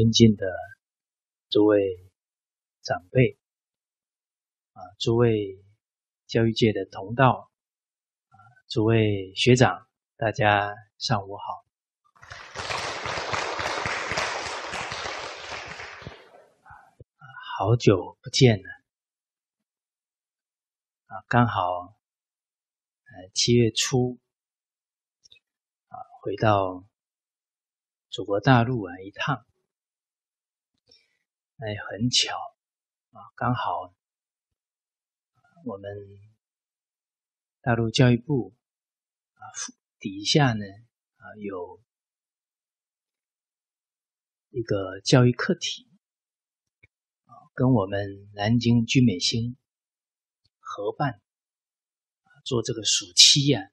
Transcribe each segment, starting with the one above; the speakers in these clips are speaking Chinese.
尊敬的诸位长辈啊，诸位教育界的同道啊，诸位学长，大家上午好。好久不见了啊，刚好呃七月初啊回到祖国大陆啊一趟。哎，很巧啊，刚好我们大陆教育部啊底下呢啊有一个教育课题啊，跟我们南京居美星合办做这个暑期呀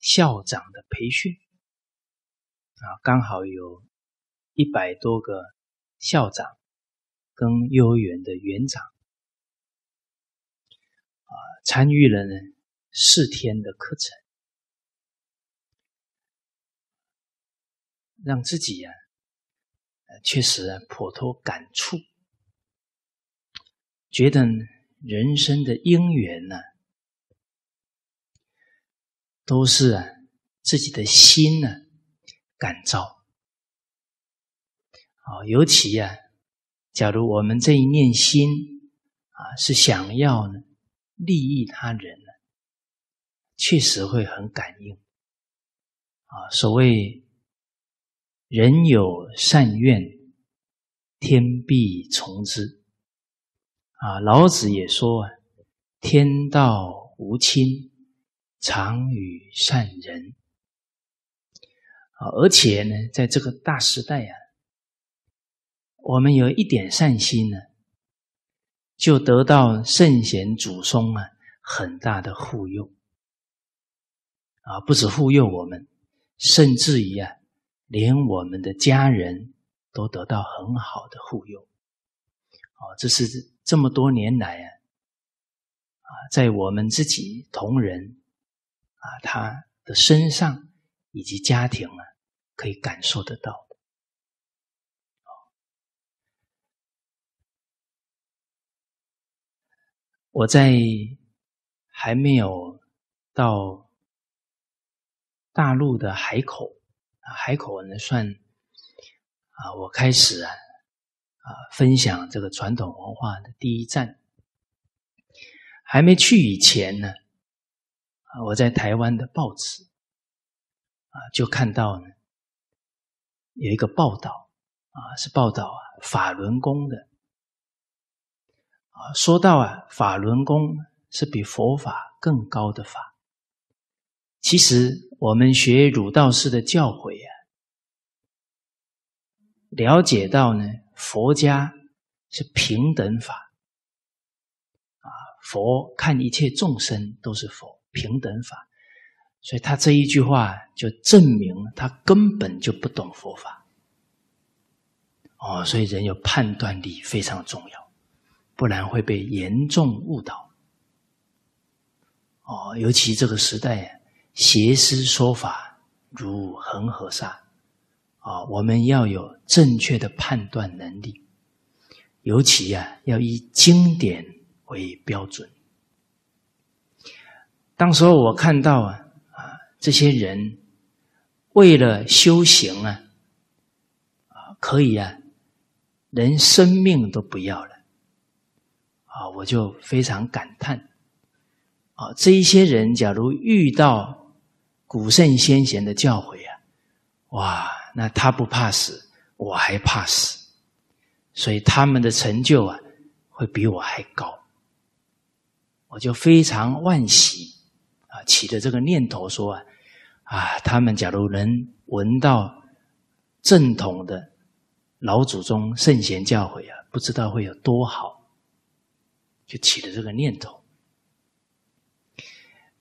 校长的培训啊，刚好有一百多个。校长跟幼儿园的园长啊，参与了呢四天的课程，让自己呀，确实颇多感触，觉得人生的因缘呢，都是啊自己的心呢感召。啊，尤其呀，假如我们这一念心啊是想要呢利益他人呢，确实会很感应。啊，所谓人有善愿，天必从之。啊，老子也说啊，天道无亲，常与善人。啊，而且呢，在这个大时代呀。我们有一点善心呢，就得到圣贤祖宗啊很大的护佑啊！不止护佑我们，甚至于啊，连我们的家人都得到很好的护佑。哦，这是这么多年来啊，啊，在我们自己同仁啊他的身上以及家庭啊，可以感受得到。我在还没有到大陆的海口，海口呢算啊，我开始啊啊分享这个传统文化的第一站。还没去以前呢，啊，我在台湾的报纸啊就看到呢有一个报道啊，是报道啊法轮功的。啊，说到啊，法轮功是比佛法更高的法。其实我们学儒道士的教诲啊，了解到呢，佛家是平等法。啊，佛看一切众生都是佛平等法，所以他这一句话就证明他根本就不懂佛法。哦，所以人有判断力非常重要。不然会被严重误导。哦，尤其这个时代，邪师说法如恒河沙，啊，我们要有正确的判断能力，尤其呀，要以经典为标准。当时候我看到啊，啊，这些人为了修行啊，啊，可以啊，连生命都不要了。啊，我就非常感叹，啊，这一些人假如遇到古圣先贤的教诲啊，哇，那他不怕死，我还怕死，所以他们的成就啊，会比我还高，我就非常惋惜啊，起的这个念头说啊，啊，他们假如能闻到正统的老祖宗圣贤教诲啊，不知道会有多好。就起了这个念头，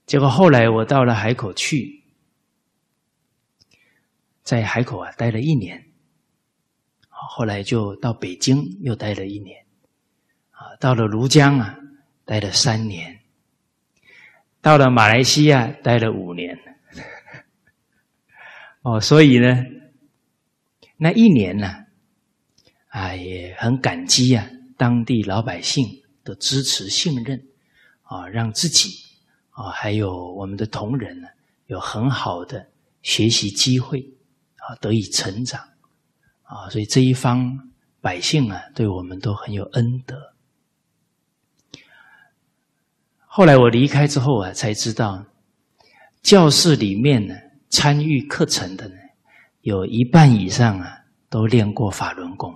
结果后来我到了海口去，在海口啊待了一年，后来就到北京又待了一年，啊，到了庐江啊待了三年，到了马来西亚待了五年，哦，所以呢，那一年呢啊，也很感激啊，当地老百姓的支持信任啊，让自己啊，还有我们的同仁呢，有很好的学习机会啊，得以成长啊，所以这一方百姓啊，对我们都很有恩德。后来我离开之后啊，才知道教室里面呢，参与课程的呢，有一半以上啊，都练过法轮功。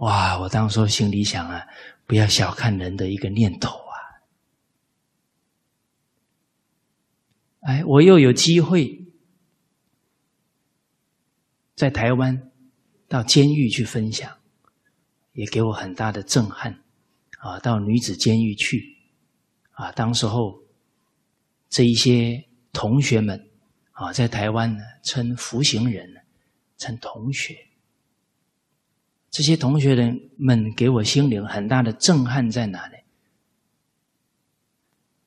哇！我当时心里想啊，不要小看人的一个念头啊！哎，我又有机会在台湾到监狱去分享，也给我很大的震撼啊！到女子监狱去啊，当时候这一些同学们啊，在台湾呢称服刑人，称同学。这些同学人们给我心灵很大的震撼在哪里？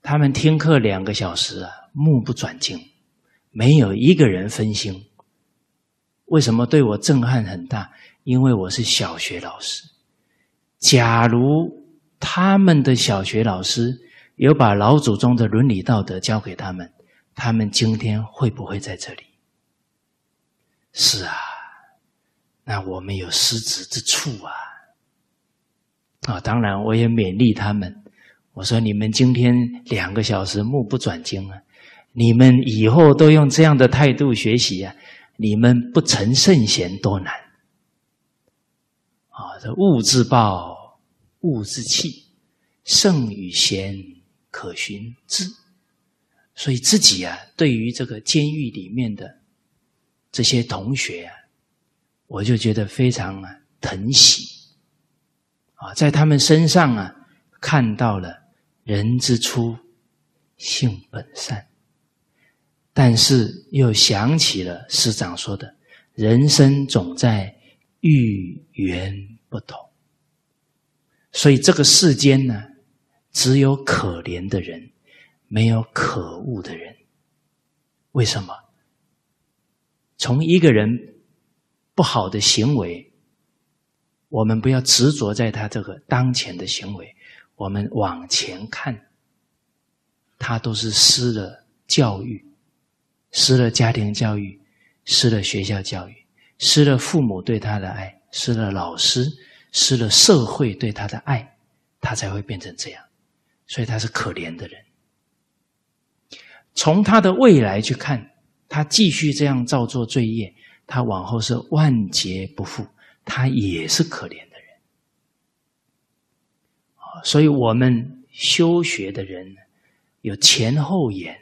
他们听课两个小时啊，目不转睛，没有一个人分心。为什么对我震撼很大？因为我是小学老师。假如他们的小学老师有把老祖宗的伦理道德教给他们，他们今天会不会在这里？是啊。那我们有失职之处啊！啊，当然我也勉励他们。我说：你们今天两个小时目不转睛啊，你们以后都用这样的态度学习啊，你们不成圣贤多难啊！这物之宝，物自弃，圣与贤，可寻之。所以自己啊，对于这个监狱里面的这些同学啊。我就觉得非常啊疼惜啊，在他们身上啊看到了人之初性本善，但是又想起了师长说的“人生总在遇缘不同”，所以这个世间呢，只有可怜的人，没有可恶的人。为什么？从一个人。不好的行为，我们不要执着在他这个当前的行为，我们往前看，他都是失了教育，失了家庭教育，失了学校教育，失了父母对他的爱，失了老师，失了社会对他的爱，他才会变成这样。所以他是可怜的人。从他的未来去看，他继续这样造作罪业。他往后是万劫不复，他也是可怜的人啊！所以，我们修学的人有前后眼，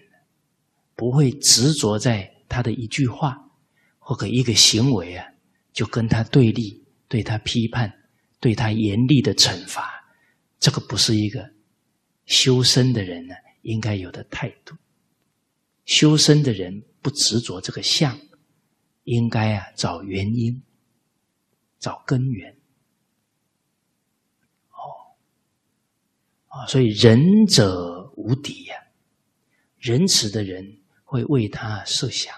不会执着在他的一句话或者一个行为啊，就跟他对立，对他批判，对他严厉的惩罚。这个不是一个修身的人呢应该有的态度。修身的人不执着这个相。应该啊，找原因，找根源。哦，啊，所以仁者无敌呀，仁慈的人会为他设想，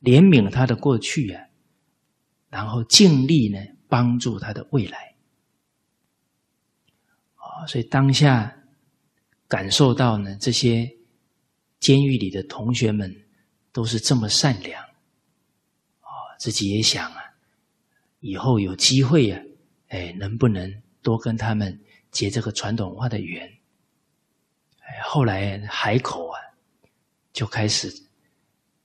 怜悯他的过去啊，然后尽力呢帮助他的未来。啊，所以当下感受到呢，这些监狱里的同学们都是这么善良。自己也想啊，以后有机会呀，哎，能不能多跟他们结这个传统文化的缘？哎，后来海口啊，就开始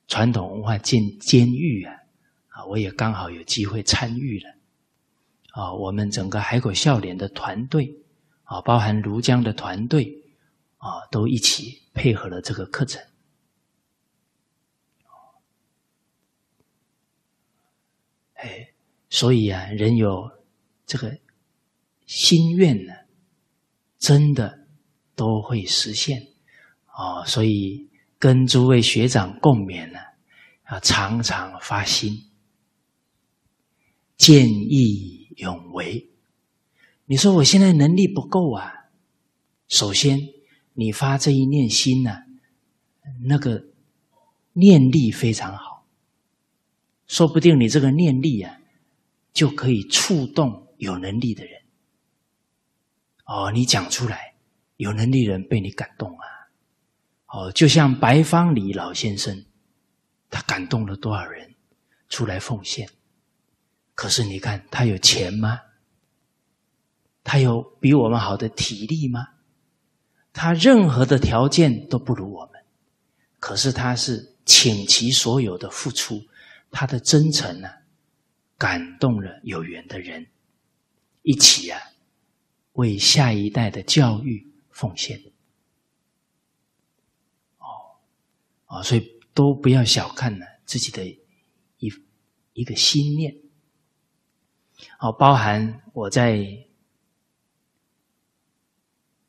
传统文化进监狱啊，啊，我也刚好有机会参与了。啊，我们整个海口笑脸的团队啊，包含庐江的团队啊，都一起配合了这个课程。哎，所以啊，人有这个心愿呢，真的都会实现哦。所以跟诸位学长共勉呢，啊常常发心，见义勇为。你说我现在能力不够啊，首先你发这一念心呢，那个念力非常好。说不定你这个念力啊，就可以触动有能力的人。哦，你讲出来，有能力人被你感动啊！哦，就像白方礼老先生，他感动了多少人出来奉献？可是你看，他有钱吗？他有比我们好的体力吗？他任何的条件都不如我们，可是他是倾其所有的付出。他的真诚呢，感动了有缘的人，一起啊，为下一代的教育奉献。哦，啊，所以都不要小看了自己的一一个心念。哦，包含我在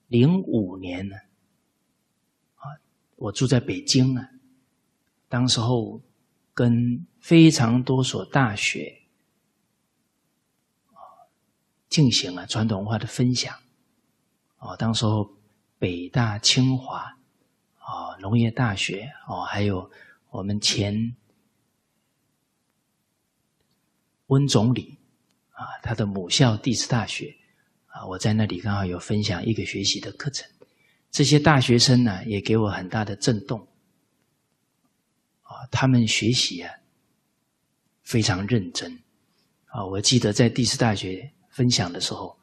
零五年呢，啊，我住在北京啊，当时候。跟非常多所大学啊进行了传统文化的分享哦，当时候北大、清华啊、农业大学哦，还有我们前温总理啊，他的母校地质大学啊，我在那里刚好有分享一个学习的课程，这些大学生呢也给我很大的震动。啊他们学习啊非常认真啊！我记得在第四大学分享的时候，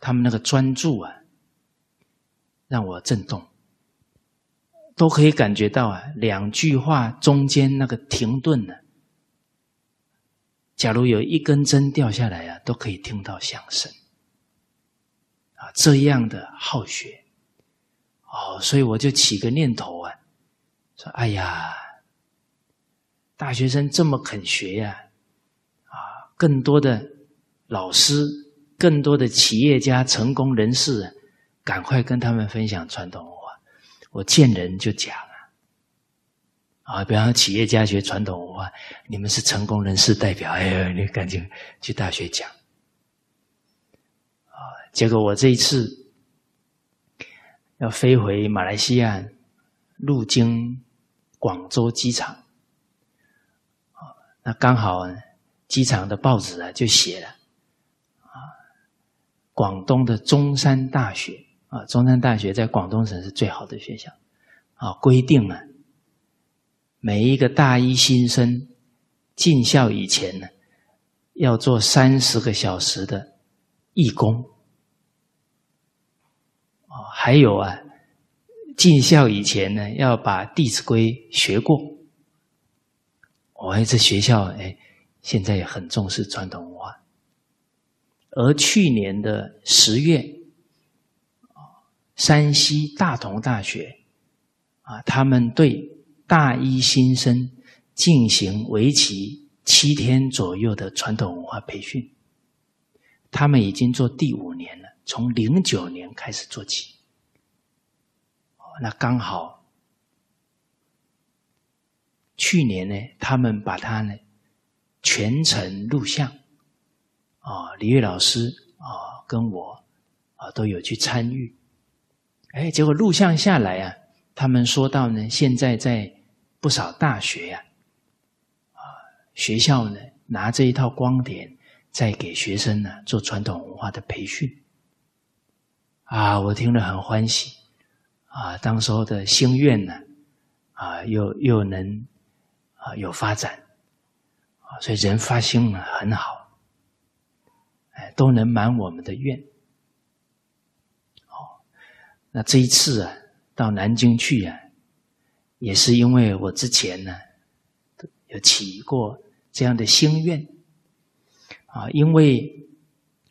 他们那个专注啊，让我震动，都可以感觉到啊，两句话中间那个停顿呢，假如有一根针掉下来啊，都可以听到响声啊！这样的好学哦，所以我就起个念头啊，说：“哎呀！”大学生这么肯学呀，啊，更多的老师、更多的企业家、成功人士，赶快跟他们分享传统文化。我见人就讲啊，啊，比方企业家学传统文化，你们是成功人士代表，哎，你赶紧去大学讲。啊，结果我这一次要飞回马来西亚，路经广州机场。那刚好，机场的报纸啊就写了，啊，广东的中山大学啊，中山大学在广东省是最好的学校，啊，规定了每一个大一新生进校以前呢，要做三十个小时的义工，啊，还有啊，进校以前呢，要把《弟子规》学过。我还这学校哎，现在也很重视传统文化。而去年的十月，山西大同大学啊，他们对大一新生进行为期七天左右的传统文化培训。他们已经做第五年了，从零九年开始做起。那刚好。去年呢，他们把它呢全程录像，啊，李玉老师啊跟我啊都有去参与，哎，结果录像下来啊，他们说到呢，现在在不少大学呀，啊学校呢拿这一套光碟在给学生呢做传统文化的培训，啊，我听了很欢喜，啊，当时候的心愿呢，啊，又又能。啊，有发展啊，所以人发心呢很好，哎，都能满我们的愿。哦，那这一次啊，到南京去啊，也是因为我之前呢有起过这样的心愿啊，因为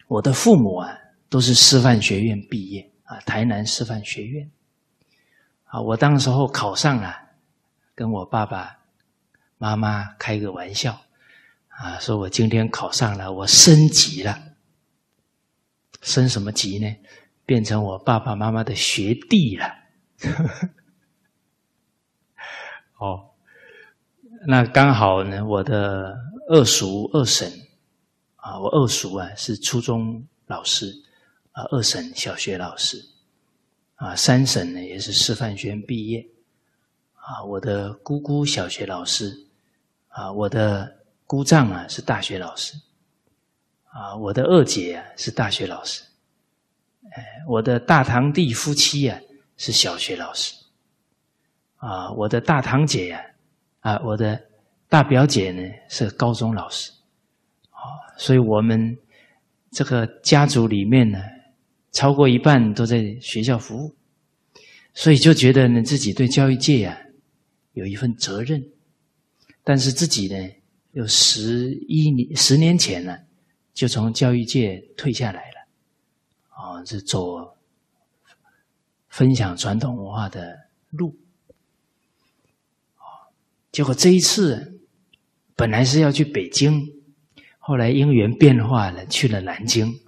我的父母啊都是师范学院毕业啊，台南师范学院啊，我当时候考上了，跟我爸爸。妈妈开个玩笑，啊，说我今天考上了，我升级了，升什么级呢？变成我爸爸妈妈的学弟了。哦，那刚好呢，我的二叔、二婶啊，我二叔啊是初中老师，啊，二婶小学老师，啊，三婶呢也是师范学院毕业，啊，我的姑姑小学老师。啊，我的姑丈啊是大学老师，啊，我的二姐啊是大学老师，哎，我的大堂弟夫妻啊是小学老师，啊，我的大堂姐呀，啊，我的大表姐呢是高中老师，啊，所以我们这个家族里面呢，超过一半都在学校服务，所以就觉得呢自己对教育界啊有一份责任，但是自己呢。有十一年，十年前呢，就从教育界退下来了，啊，是走分享传统文化的路，啊，结果这一次本来是要去北京，后来因缘变化了，去了南京，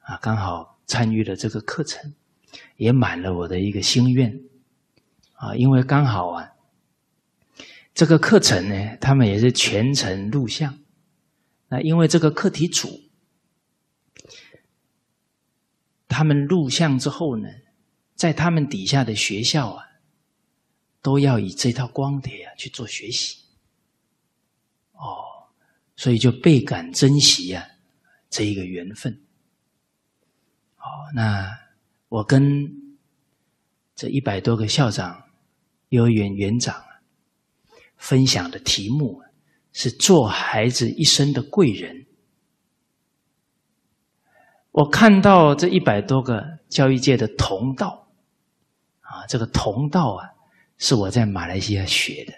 啊，刚好参与了这个课程，也满了我的一个心愿，啊，因为刚好啊。这个课程呢，他们也是全程录像。那因为这个课题组，他们录像之后呢，在他们底下的学校啊，都要以这套光碟啊去做学习。哦，所以就倍感珍惜呀，这一个缘分。哦，那我跟这一百多个校长、幼儿园园长啊。分享的题目是做孩子一生的贵人。我看到这一百多个教育界的同道，啊，这个同道啊，是我在马来西亚学的。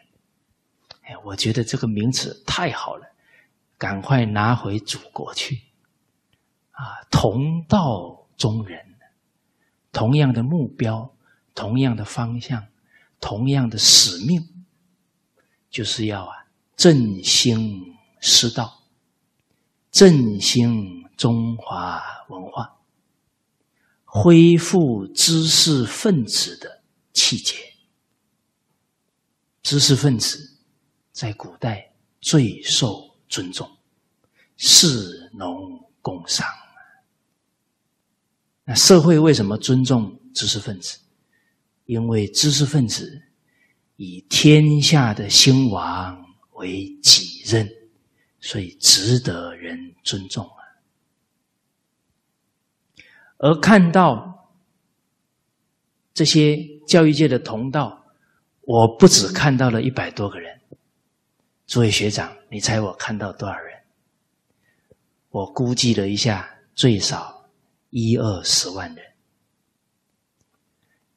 哎，我觉得这个名词太好了，赶快拿回祖国去。啊，同道中人，同样的目标，同样的方向，同样的使命。就是要啊振兴师道，振兴中华文化，恢复知识分子的气节。知识分子在古代最受尊重，士农工商。那社会为什么尊重知识分子？因为知识分子。以天下的兴亡为己任，所以值得人尊重啊。而看到这些教育界的同道，我不止看到了一百多个人。诸位学长，你猜我看到多少人？我估计了一下，最少一二十万人，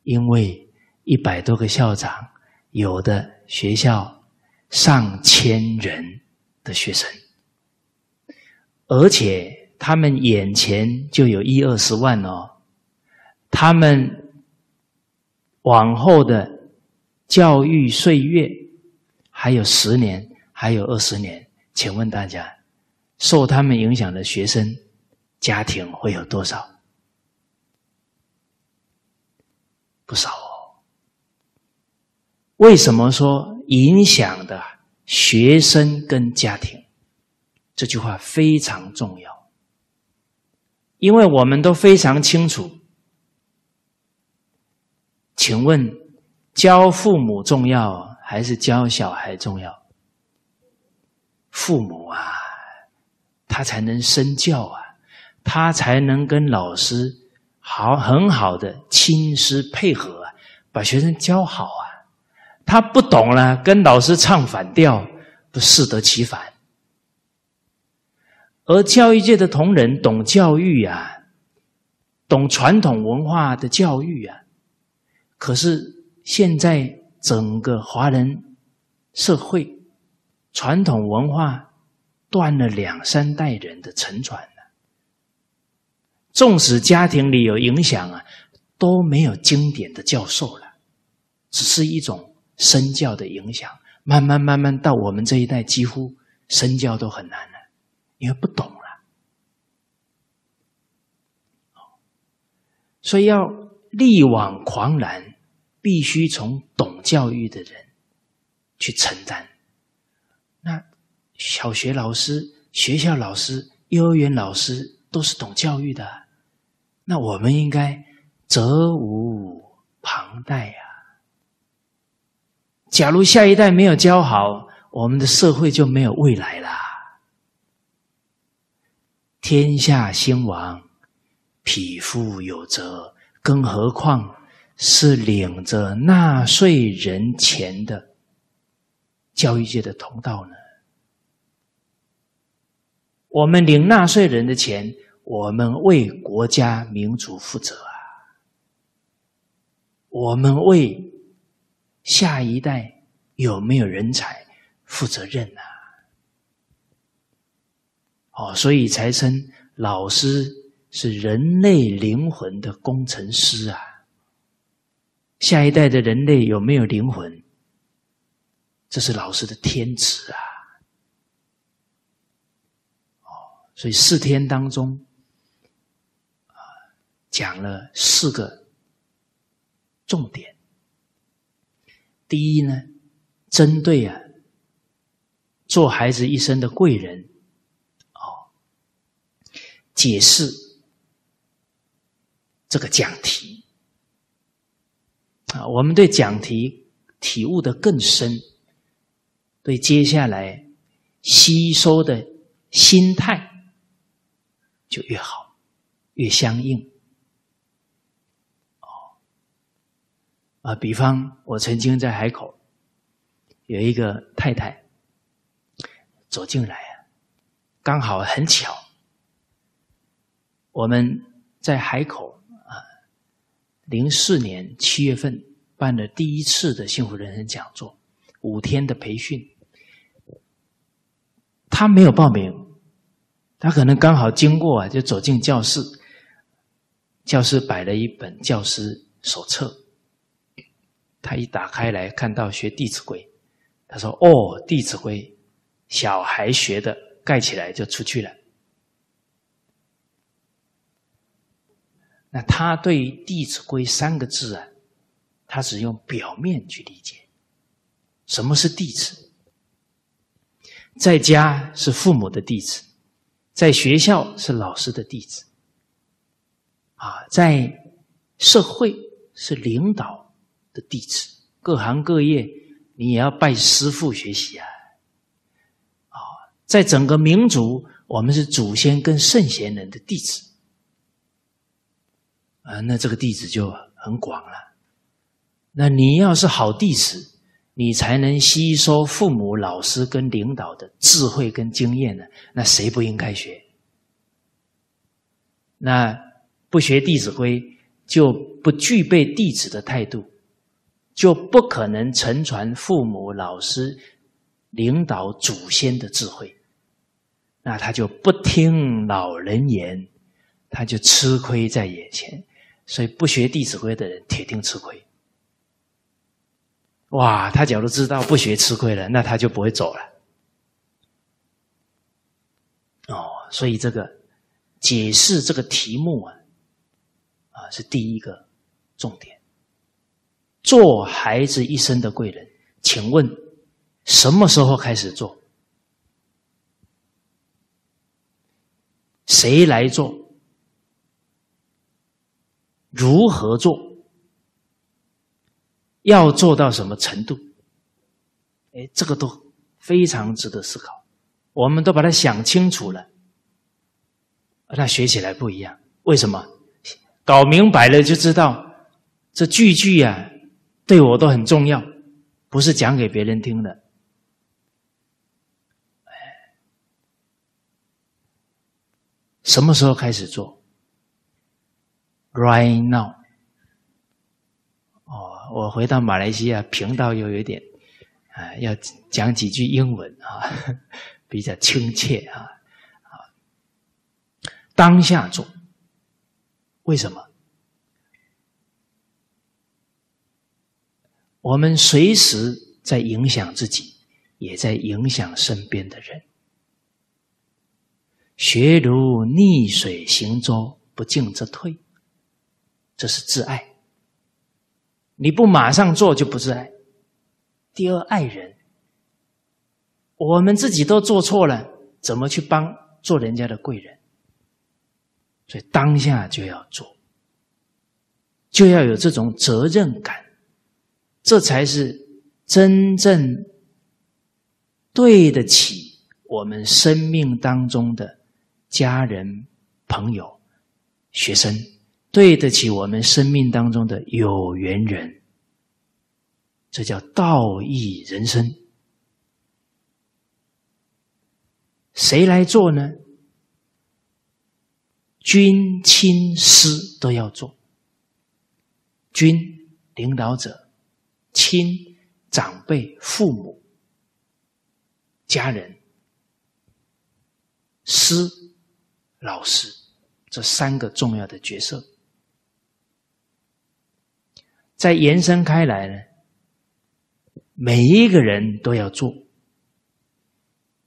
因为一百多个校长。有的学校上千人的学生，而且他们眼前就有一二十万哦，他们往后的教育岁月还有十年，还有二十年，请问大家，受他们影响的学生家庭会有多少？不少哦。为什么说影响的学生跟家庭？这句话非常重要，因为我们都非常清楚。请问，教父母重要还是教小孩重要？父母啊，他才能身教啊，他才能跟老师好很好的亲师配合啊，把学生教好啊。他不懂了，跟老师唱反调，不适得其反。而教育界的同仁懂教育啊，懂传统文化的教育啊，可是现在整个华人社会传统文化断了两三代人的承传了，纵使家庭里有影响啊，都没有经典的教授了，只是一种。身教的影响，慢慢慢慢到我们这一代，几乎身教都很难了，因为不懂了。所以要力挽狂澜，必须从懂教育的人去承担。那小学老师、学校老师、幼儿园老师都是懂教育的，那我们应该责无旁贷呀。假如下一代没有教好，我们的社会就没有未来啦。天下兴亡，匹夫有责，更何况是领着纳税人钱的教育界的同道呢？我们领纳税人的钱，我们为国家民族负责啊！我们为下一代有没有人才负责任啊？哦，所以才称老师是人类灵魂的工程师啊！下一代的人类有没有灵魂？这是老师的天职啊！哦，所以四天当中啊，讲了四个重点。第一呢，针对啊，做孩子一生的贵人。哦解释这个讲题啊，我们对讲题体悟的更深，对接下来吸收的心态就越好，越相应。啊，比方我曾经在海口有一个太太走进来啊，刚好很巧。我们在海口啊，零四年七月份办了第一次的幸福人生讲座，五天的培训。他没有报名，他可能刚好经过啊，就走进教室，教室摆了一本教师手册，他一打开来看到学《弟子规》，他说：“哦，《弟子规》，小孩学的，盖起来就出去了。”那他对于《弟子规》三个字啊，他只用表面去理解。什么是弟子？在家是父母的弟子，在学校是老师的弟子，啊，在社会是领导的弟子，各行各业你也要拜师傅学习啊。啊，在整个民族，我们是祖先跟圣贤人的弟子。啊，那这个弟子就很广了。那你要是好弟子，你才能吸收父母、老师跟领导的智慧跟经验呢。那谁不应该学？那不学《弟子规》，就不具备弟子的态度，就不可能承传父母、老师、领导、祖先的智慧。那他就不听老人言，他就吃亏在眼前。所以不学《弟子规》的人，铁定吃亏。哇，他假如知道不学吃亏了，那他就不会走了。哦，所以这个解释这个题目啊，啊是第一个重点。做孩子一生的贵人，请问什么时候开始做？谁来做？如何做？要做到什么程度？哎，这个都非常值得思考。我们都把它想清楚了，那学起来不一样。为什么？搞明白了就知道，这句句啊，对我都很重要，不是讲给别人听的。什么时候开始做？Right now，哦，我回到马来西亚频道又有点啊，要讲几句英文啊，比较亲切啊啊。当下做，为什么？我们随时在影响自己，也在影响身边的人。学如逆水行舟，不进则退。这是自爱，你不马上做就不自爱。第二，爱人，我们自己都做错了，怎么去帮做人家的贵人？所以当下就要做，就要有这种责任感，这才是真正对得起我们生命当中的家人、朋友、学生，对得起我们生命当中的有缘人，这叫道义人生。谁来做呢？君、亲、师都要做。君，领导者；亲，长辈、父母、家人；师，老师，这三个重要的角色。再延伸开来呢，每一个人都要做，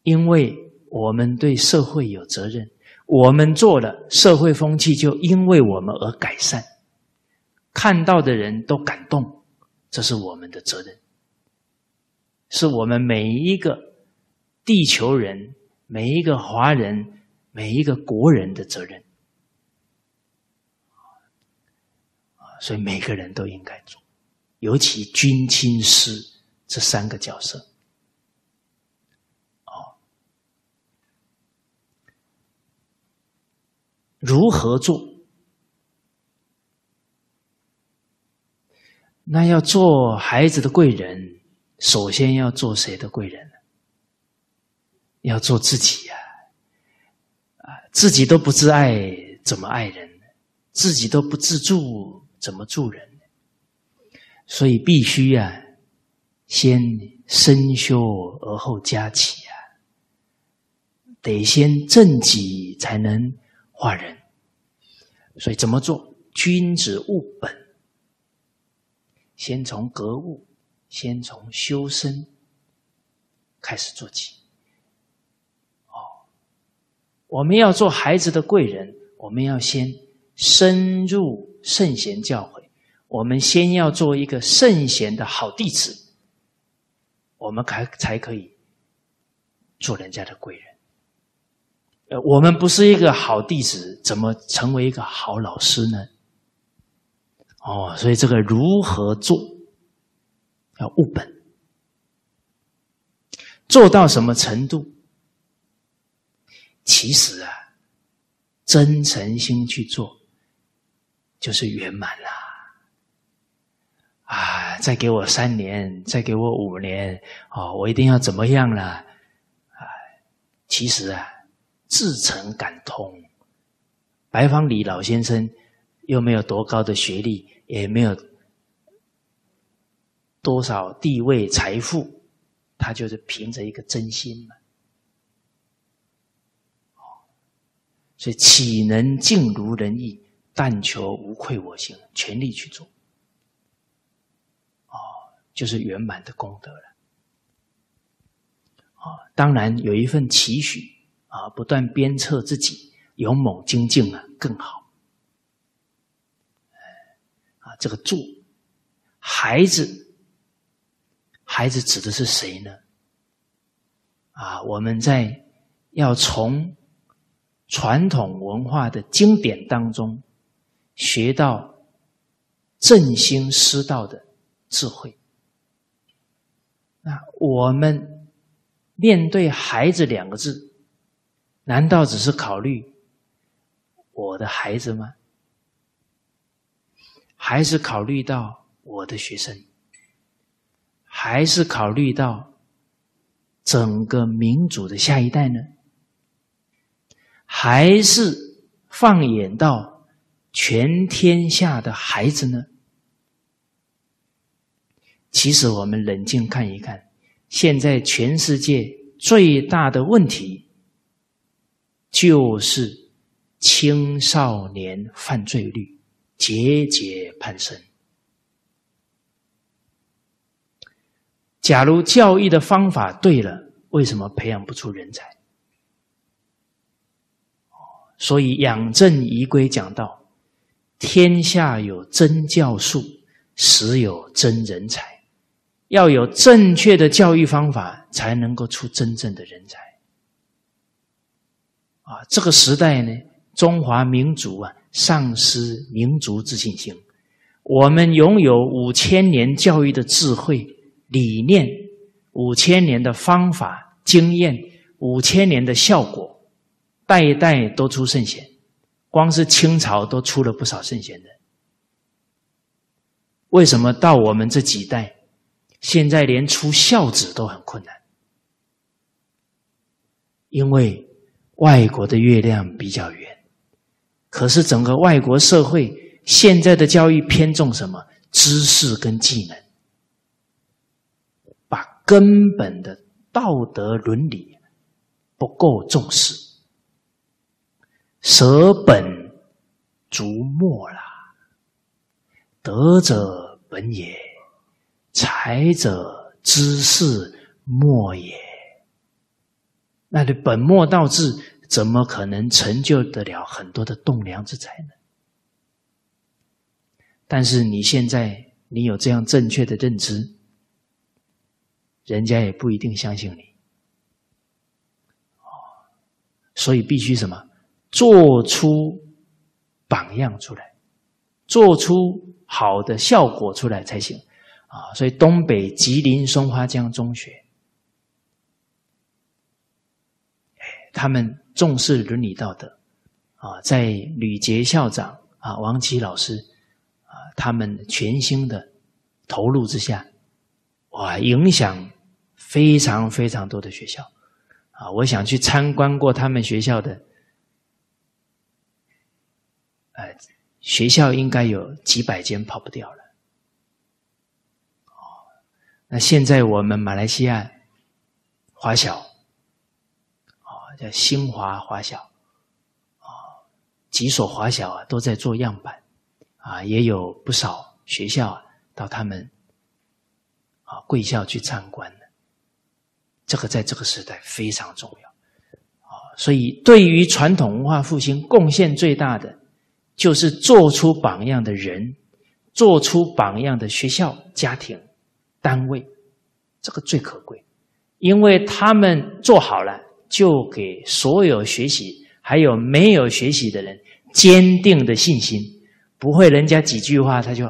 因为我们对社会有责任。我们做了，社会风气就因为我们而改善，看到的人都感动，这是我们的责任，是我们每一个地球人、每一个华人、每一个国人的责任！所以每个人都应该做，尤其军亲师这三个角色。如何做？那要做孩子的贵人，首先要做谁的贵人呢？要做自己呀！啊，自己都不自爱，怎么爱人？自己都不自助，怎么助人？所以必须呀，先身修而后家齐啊！得先正己，才能。化人，所以怎么做？君子务本，先从格物，先从修身开始做起。哦，我们要做孩子的贵人，我们要先深入圣贤教诲，我们先要做一个圣贤的好弟子，我们才才可以做人家的贵人。呃，我们不是一个好弟子，怎么成为一个好老师呢？哦，所以这个如何做，要务本，做到什么程度？其实啊，真诚心去做，就是圆满了。啊，再给我三年，再给我五年，哦，我一定要怎么样了？啊，其实啊。自诚感通，白方礼老先生又没有多高的学历，也没有多少地位财富，他就是凭着一个真心嘛。所以岂能尽如人意？但求无愧我心，全力去做。哦，就是圆满的功德了。啊，当然有一份期许。啊，不断鞭策自己，勇猛精进啊，更好。这个做孩子，孩子指的是谁呢？啊，我们在要从传统文化的经典当中学到正兴师道的智慧。那我们面对孩子两个字。难道只是考虑我的孩子吗？还是考虑到我的学生？还是考虑到整个民族的下一代呢？还是放眼到全天下的孩子呢？其实，我们冷静看一看，现在全世界最大的问题。就是青少年犯罪率节节攀升。假如教育的方法对了，为什么培养不出人才？所以养正遗规讲到：天下有真教术，实有真人才。要有正确的教育方法，才能够出真正的人才。啊，这个时代呢，中华民族啊，丧失民族自信心。我们拥有五千年教育的智慧、理念，五千年的方法、经验，五千年的效果，代代都出圣贤，光是清朝都出了不少圣贤的。为什么到我们这几代，现在连出孝子都很困难？因为外国的月亮比较圆，可是整个外国社会现在的教育偏重什么？知识跟技能，把根本的道德伦理不够重视，舍本逐末啦。德者本也，才者知识末也。那你本末倒置，怎么可能成就得了很多的栋梁之才呢？但是你现在你有这样正确的认知，人家也不一定相信你。所以必须什么？做出榜样出来，做出好的效果出来才行啊！所以东北吉林松花江中学，他们重视伦理道德啊，在吕杰校长啊、王琦老师啊。他们全新的投入之下，哇，影响非常非常多的学校啊！我想去参观过他们学校的，呃，学校应该有几百间跑不掉了。哦，那现在我们马来西亚华小，叫新华华小，啊，几所华小啊，都在做样板。啊，也有不少学校到他们啊贵校去参观的，这个在这个时代非常重要啊。所以，对于传统文化复兴贡献最大的，就是做出榜样的人，做出榜样的学校、家庭、单位，这个最可贵，因为他们做好了，就给所有学习还有没有学习的人坚定的信心。不会，人家几句话他就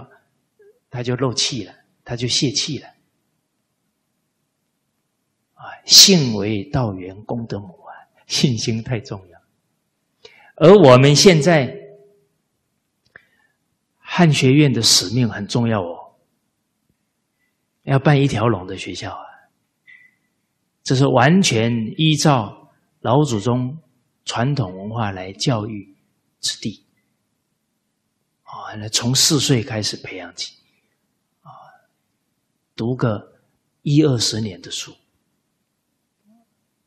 他就漏气了，他就泄气了。啊，信为道源功德母啊，信心太重要。而我们现在汉学院的使命很重要哦，要办一条龙的学校啊，这是完全依照老祖宗传统文化来教育之地。啊，从四岁开始培养起，啊，读个一二十年的书。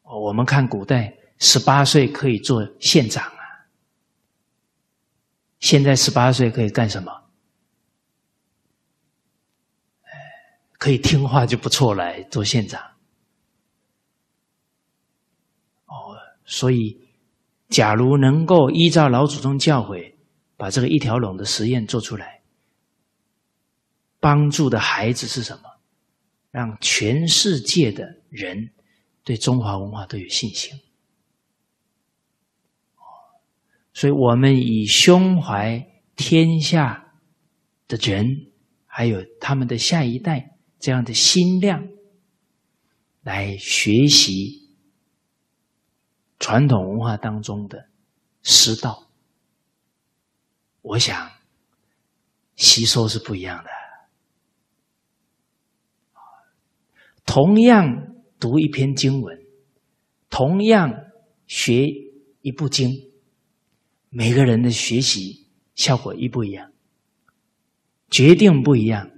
我们看古代，十八岁可以做县长啊，现在十八岁可以干什么？可以听话就不错了，做县长。哦，所以，假如能够依照老祖宗教诲。把这个一条龙的实验做出来，帮助的孩子是什么？让全世界的人对中华文化都有信心。所以我们以胸怀天下的人，还有他们的下一代这样的心量，来学习传统文化当中的师道。我想，吸收是不一样的。同样读一篇经文，同样学一部经，每个人的学习效果一不一样，决定不一样。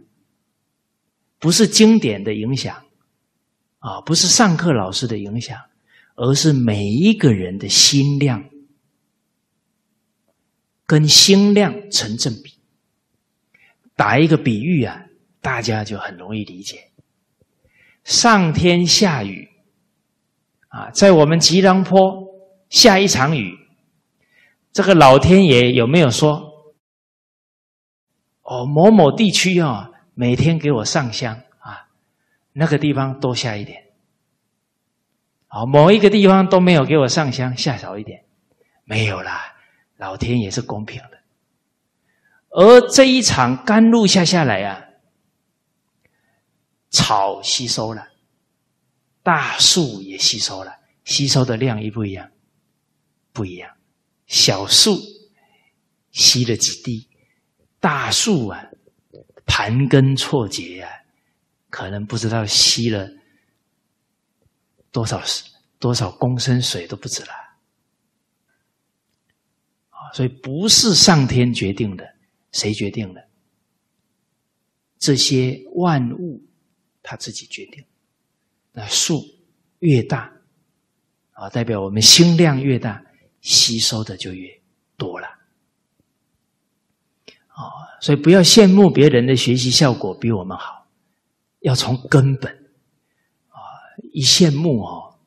不是经典的影响，啊，不是上课老师的影响，而是每一个人的心量。跟心量成正比，打一个比喻啊，大家就很容易理解。上天下雨啊，在我们吉隆坡下一场雨，这个老天爷有没有说：“哦，某某地区啊，每天给我上香啊，那个地方多下一点。”好，某一个地方都没有给我上香，下少一点，没有啦。老天也是公平的，而这一场甘露下下来啊，草吸收了，大树也吸收了，吸收的量一不一样？不一样，小树吸了几滴，大树啊，盘根错节啊，可能不知道吸了多少多少公升水都不止了。啊，所以不是上天决定的，谁决定的？这些万物他自己决定。那树越大。啊，代表我们心量越大，吸收的就越多了。啊，所以不要羡慕别人的学习效果比我们好，要从根本。一羡慕哦，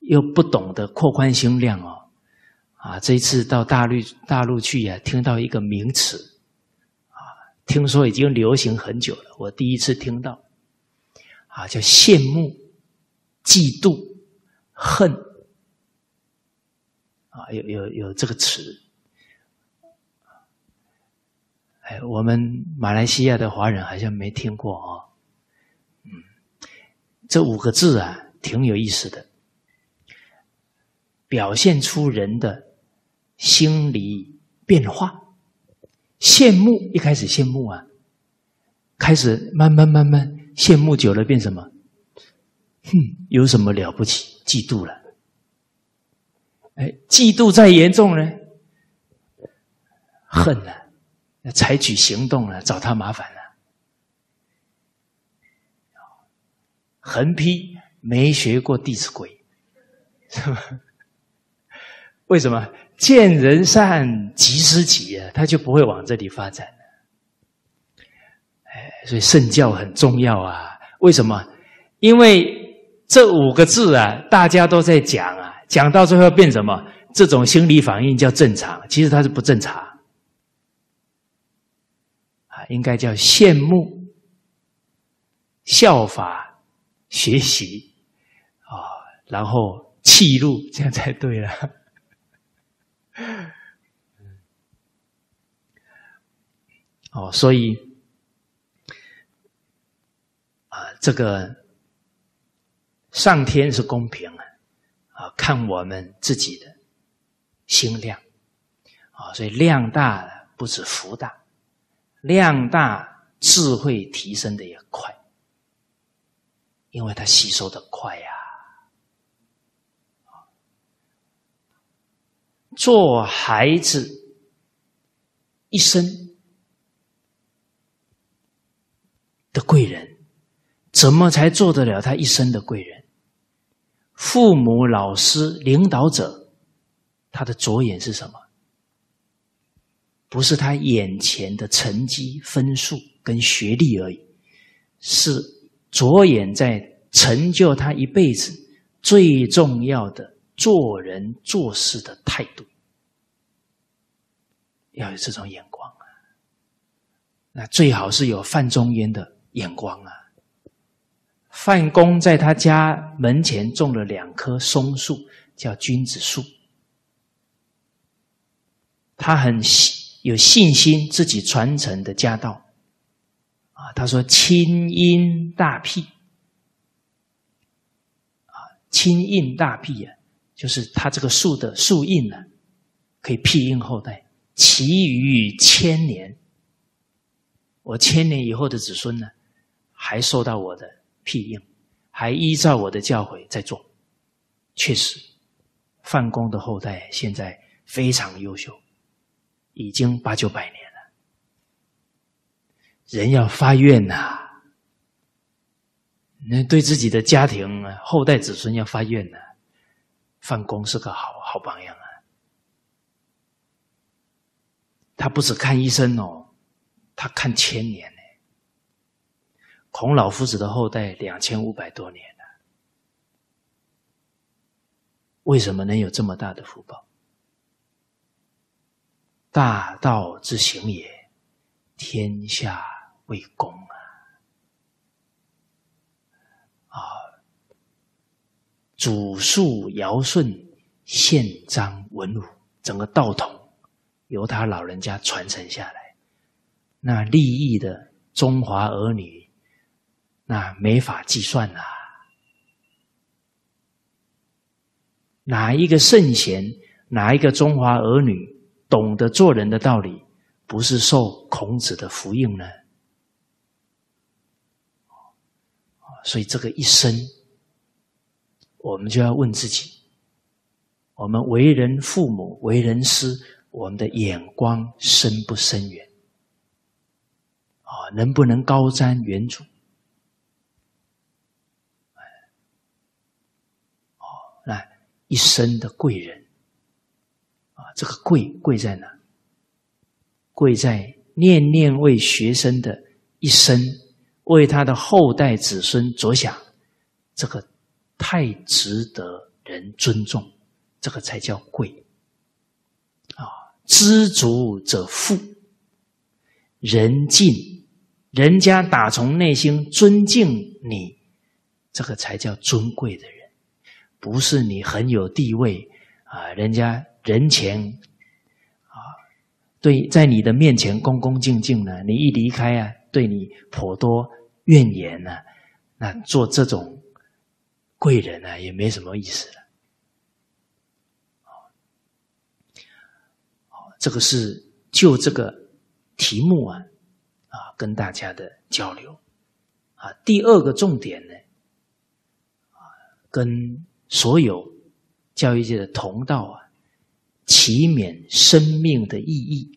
又不懂得扩宽心量哦。啊，这一次到大陆大陆去呀，听到一个名词，啊，听说已经流行很久了，我第一次听到，啊，叫羡慕、嫉妒。恨啊，有有有这个词，哎，我们马来西亚的华人好像没听过啊。这五个字啊，挺有意思的，表现出人的心理变化。羡慕一开始羡慕啊，开始慢慢慢慢羡慕久了变什么？哼，有什么了不起？嫉妒了，哎，嫉妒再严重呢，恨了，采取行动了，找他麻烦了，横批没学过《弟子规》，是吧？为什么见人善即思齐啊？他就不会往这里发展。哎，所以圣教很重要啊。为什么？因为。这五个字啊，大家都在讲啊，讲到最后变什么？这种心理反应叫正常，其实它是不正常啊，应该叫羡慕、效法、学习啊，然后弃入，这样才对了。哦，所以啊，这个。上天是公平的，啊，看我们自己的心量啊，所以量大不止福大，量大智慧提升的也快，因为它吸收的快呀。做孩子一生的贵人，怎么才做得了他一生的贵人？父母、老师、领导者，他的着眼是什么？不是他眼前的成绩、分数跟学历而已，是着眼在成就他一辈子最重要的做人做事的态度。要有这种眼光啊！那最好是有范仲淹的眼光啊！范公在他家门前种了两棵松树，叫君子树。他很有信心自己传承的家道。啊，他说：“清音大辟。”啊，清印大辟啊，就是他这个树的树印呢，可以庇荫后代，其余千年。我千年以后的子孙呢，还受到我的。庇应，还依照我的教诲在做，确实，范公的后代现在非常优秀，已经八九百年。人要发愿呐，那对自己的家庭后代子孙要发愿呐。范公是个好好榜样啊，他不止看医生哦，他看千年呢。孔老夫子的后代两千五百多年了，为什么能有这么大的福报？大道之行也，天下为公啊！啊，祖述尧舜宪章文武，整个道统由他老人家传承下来，那利益的中华儿女。那没法计算呐！哪一个圣贤哪一个中华儿女懂得做人的道理，不是受孔子的福音呢？所以这个一生，我们就要问自己：我们为人父母、为人师，我们的眼光深不深远？啊，能不能高瞻远瞩？哦，那一生的贵人，啊，这个贵贵在哪？贵在念念为学生的一生。为他的后代子孙着想，这个太值得人尊重，这个才叫贵啊！知足者富，人敬，人家打从内心尊敬你，这个才叫尊贵的人，不是你很有地位啊，人家人前啊，对，在你的面前恭恭敬敬的，你一离开啊。对你颇多怨言呢，那做这种贵人呢，也没什么意思了。这个是就这个题目啊，啊，跟大家的交流啊。第二个重点呢，啊，跟所有教育界的同道啊，祈勉生命的意义。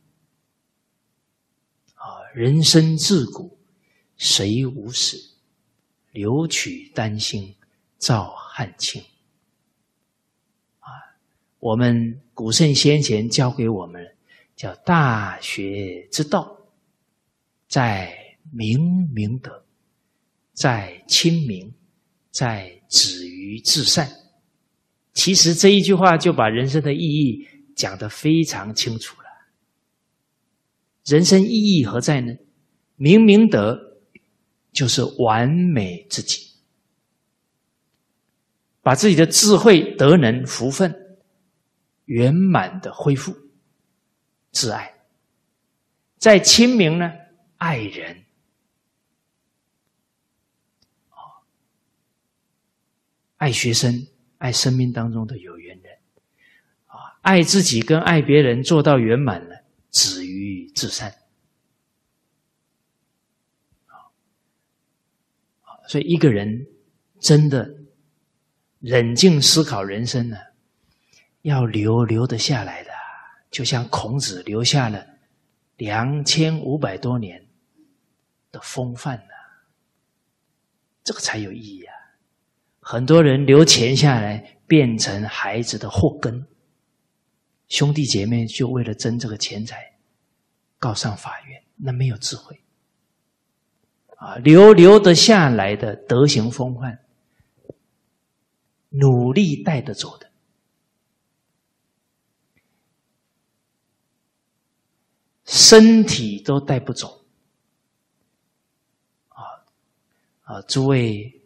人生自古谁无死？留取丹心照汗青。啊，我们古圣先贤教给我们叫大学之道，在明明德，在亲民，在止于至善。其实这一句话就把人生的意义讲得非常清楚。人生意义何在呢？明明德就是完美自己，把自己的智慧、德能、福分圆满的恢复，自爱。在清明呢，爱人，爱学生，爱生命当中的有缘人，啊，爱自己跟爱别人做到圆满了。止于至善，所以一个人真的冷静思考人生呢，要留留得下来的，就像孔子留下了两千五百多年的风范呢，这个才有意义啊！很多人留钱下来，变成孩子的祸根。兄弟姐妹就为了争这个钱财，告上法院，那没有智慧啊！留留得下来的德行风范，努力带得走的，身体都带不走啊啊！诸位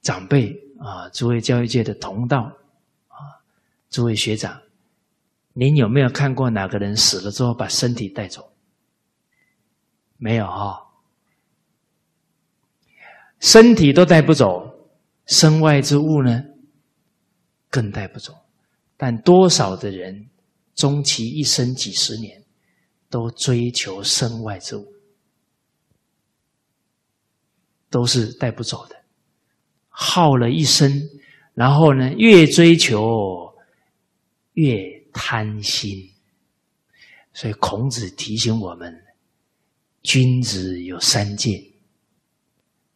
长辈啊，诸位教育界的同道。诸位学长，您有没有看过哪个人死了之后把身体带走？没有啊，身体都带不走，身外之物呢，更带不走。但多少的人终其一生几十年，都追求身外之物，都是带不走的。耗了一生，然后呢，越追求。越贪心，所以孔子提醒我们：君子有三戒。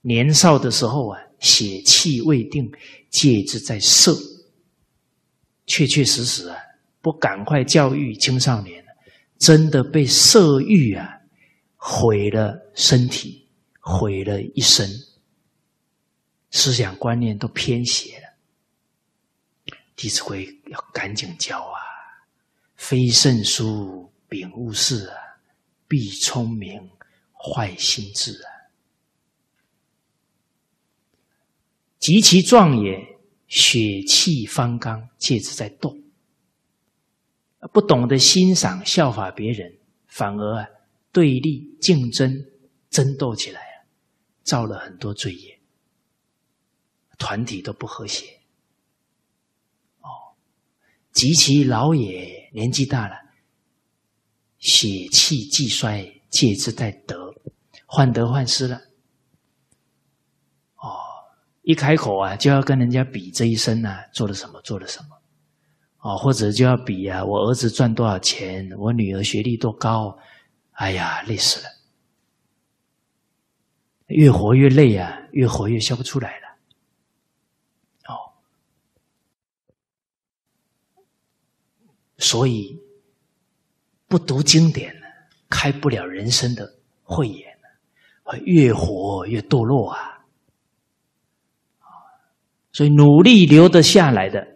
年少的时候啊，血气未定，戒之在色。确确实实啊，不赶快教育青少年，真的被色欲啊毁了身体，毁了一生，思想观念都偏斜。弟子规要赶紧教啊！非圣书，秉勿事啊！必聪明，坏心智啊！极其壮也，血气方刚，戒指在动。不懂得欣赏、效法别人，反而对立、竞争、争斗起来啊，造了很多罪业，团体都不和谐。及其老也，年纪大了，血气既衰，戒之在得，患得患失了。哦，一开口啊，就要跟人家比这一生啊做了什么，做了什么。哦，或者就要比啊，我儿子赚多少钱，我女儿学历多高，哎呀，累死了。越活越累啊，越活越笑不出来了。哦，所以不读经典呢，开不了人生的慧眼会越活越堕落啊。所以努力留得下来的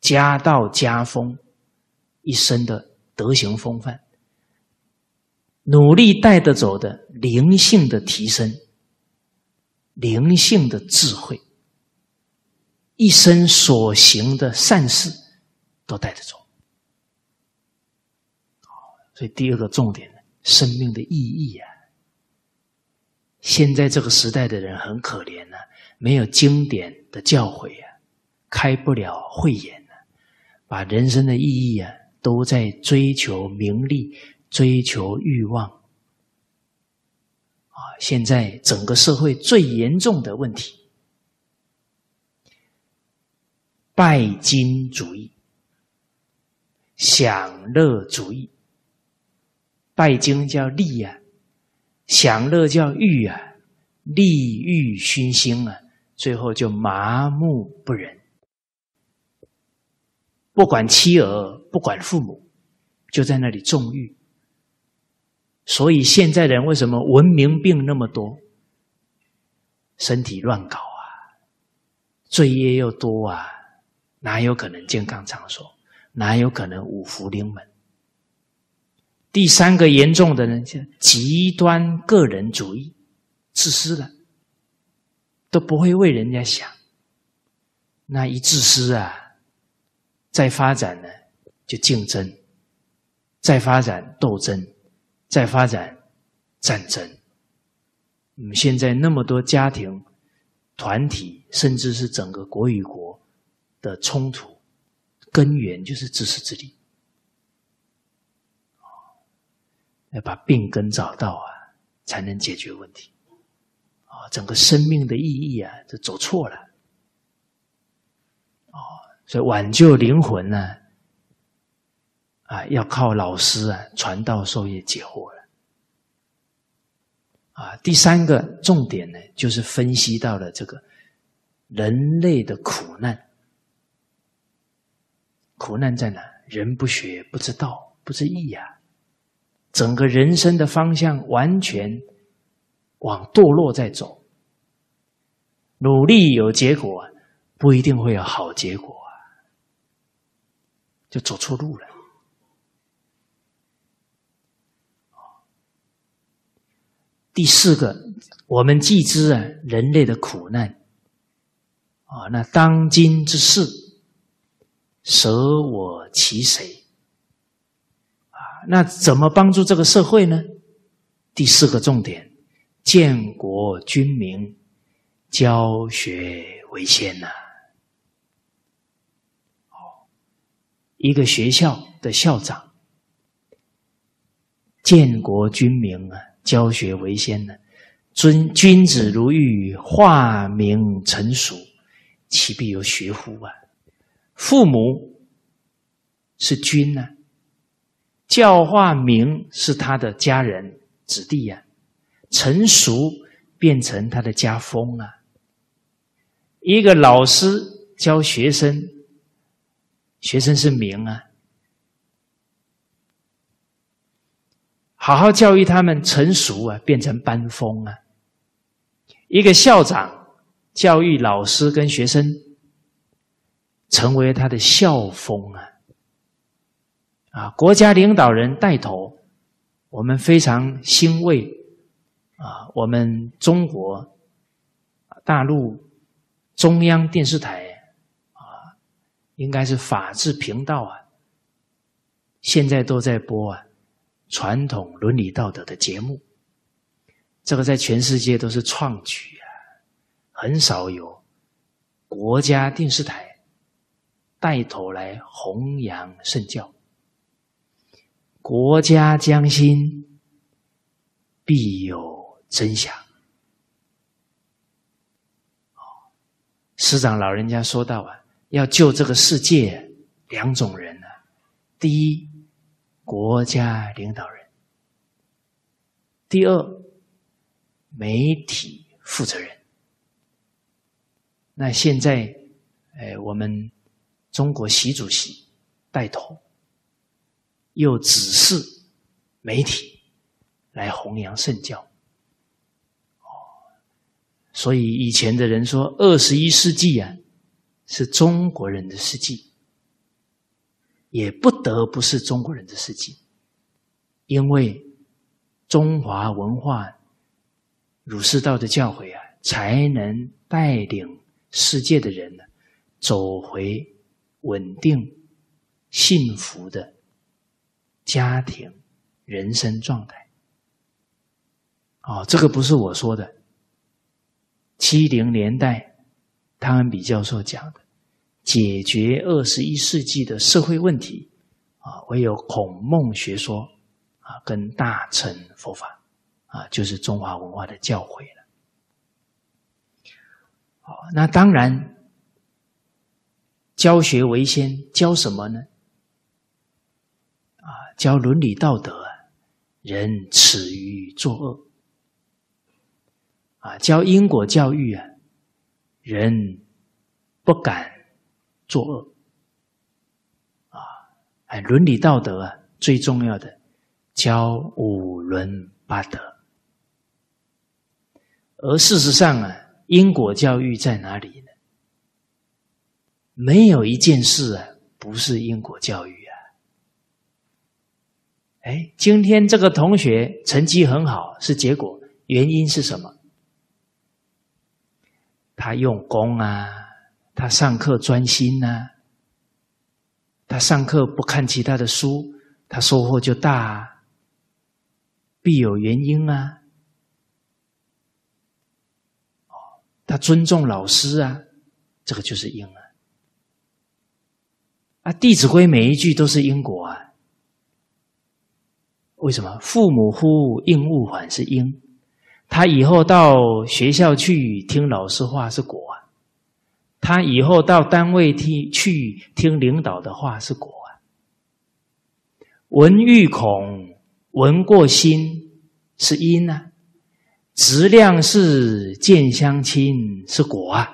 家道家风，一生的德行风范。努力带得走的灵性的提升，灵性的智慧，一生所行的善事都带得走。所以第二个重点，生命的意义啊。现在这个时代的人很可怜呢，没有经典的教诲啊，开不了慧眼啊，把人生的意义啊，都在追求名利。追求欲望啊！现在整个社会最严重的问题，拜金主义、享乐主义。拜金叫利啊，享乐叫欲啊，利欲熏心啊，最后就麻木不仁，不管妻儿，不管父母，就在那里纵欲。所以现在人为什么文明病那么多？身体乱搞啊，罪业又多啊，哪有可能健康长寿？哪有可能五福临门？第三个严重的呢，就极端个人主义，自私了，都不会为人家想。那一自私啊，再发展呢，就竞争，再发展斗争。再发展战争，我们，现在那么多家庭、团体，甚至是整个国与国的冲突，根源就是自私自利。要把病根找到啊，才能解决问题。啊，整个生命的意义啊，就走错了。哦，所以挽救灵魂呢？啊，要靠老师啊，传道授业解惑了。啊，第三个重点呢，就是分析到了这个人类的苦难。苦难在哪？人不学，不知道，不知义呀。整个人生的方向完全往堕落在走。努力有结果，不一定会有好结果啊，就走错路了。第四个，我们既知啊人类的苦难，啊，那当今之事，舍我其谁？那怎么帮助这个社会呢？第四个重点，建国军民，教学为先呐。哦，一个学校的校长，建国军民啊。教学为先呢，尊君子如玉，化名成熟，其必有学乎啊？父母是君呢，教化名是他的家人子弟呀，成熟变成他的家风啊。一个老师教学生，学生是名啊。好好教育他们成熟啊，变成班风啊。一个校长教育老师跟学生，成为他的校风啊。啊，国家领导人带头，我们非常欣慰啊。我们中国大陆中央电视台啊，应该是法制频道啊，现在都在播啊。传统伦理道德的节目，这个在全世界都是创举啊，很少有国家电视台带头来弘扬圣教。国家将兴，必有真祥。师长老人家说到啊，要救这个世界，两种人呢。第一，国家领导人；第二，媒体负责人。那现在，哎，我们中国习主席带头，又指示媒体来弘扬圣教。哦，所以以前的人说，二十一世纪啊，是中国人的世纪，也不得不是中国人的世纪，因为中华文化、儒释道的教诲啊，才能带领。世界的人呢，走回稳定、幸福的家庭、人生状态。哦，这个不是我说的。七零年代，汤恩比教授讲的，解决二十一世纪的社会问题，啊，唯有孔孟学说，啊，跟大乘佛法，啊，就是中华文化的教诲了。好那当然，教学为先，教什么呢？教伦理道德，人耻于作恶；啊，教因果教育啊，人不敢作恶；啊，哎，伦理道德啊，最重要的教五伦八德。而事实上啊。因果教育在哪里呢？没有一件事啊，不是因果教育。哎，今天这个同学成绩很好，是结果，原因是什么？他用功啊，他上课专心呐，他上课不看其他的书，他收获就大，啊必有原因啊。哦他尊重老师啊，这个就是因啊。啊，《弟子规》每一句都是因果啊。为什么？父母呼应勿缓是因，他以后到学校去听老师话是果啊，他以后到单位听去听领导的话是果啊。闻欲恐，闻过心是因啊。质量是见相亲是果啊，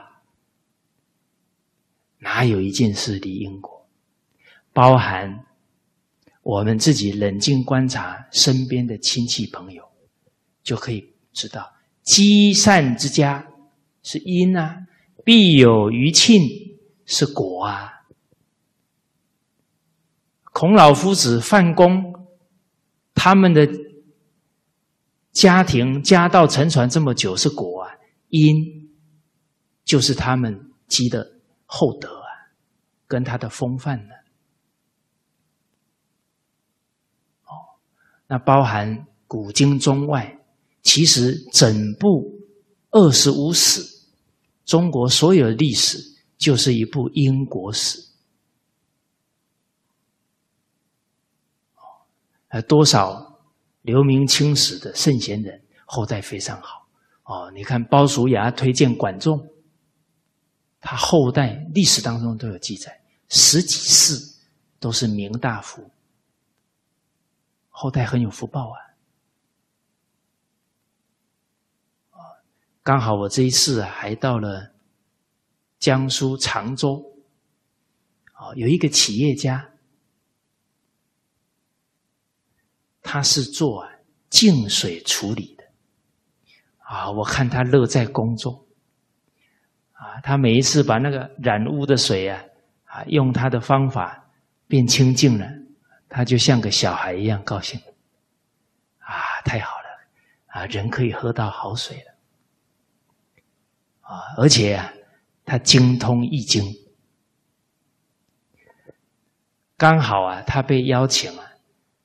哪有一件事离因果？包含我们自己冷静观察身边的亲戚朋友，就可以知道，积善之家是因啊，必有余庆是果啊。孔老夫子、范公他们的。家庭家道沉传这么久是果啊，因就是他们积的厚德啊，跟他的风范呢。那包含古今中外，其实整部二十五史，中国所有的历史就是一部因果史。啊，多少？留名青史的圣贤人后代非常好哦，你看鲍叔牙推荐管仲，他后代历史当中都有记载，十几世都是名大夫，后代很有福报啊。啊刚好我这一次，还到了江苏常州，啊，有一个企业家。他是做净水处理的，啊，我看他乐在工作，啊，他每一次把那个染污的水啊，啊，用他的方法变清净了，他就像个小孩一样高兴，啊，太好了，啊，人可以喝到好水了，啊，而且啊，他精通易经，刚好啊，他被邀请啊。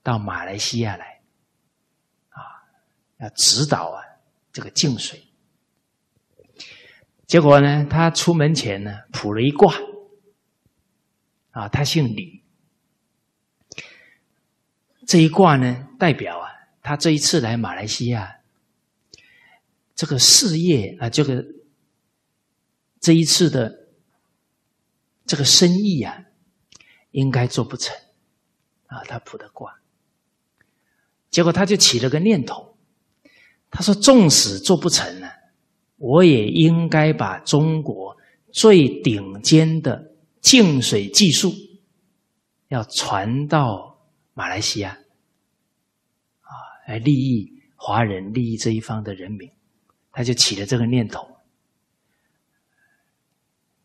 到马来西亚来，啊，要指导啊这个净水。结果呢，他出门前呢卜了一卦，啊，他姓李。这一卦呢，代表啊，他这一次来马来西亚，这个事业啊，这个这一次的这个生意啊，应该做不成啊，他卜的卦。结果他就起了个念头，他说：“纵使做不成呢，我也应该把中国最顶尖的净水技术要传到马来西亚，啊，来利益华人、利益这一方的人民。”他就起了这个念头。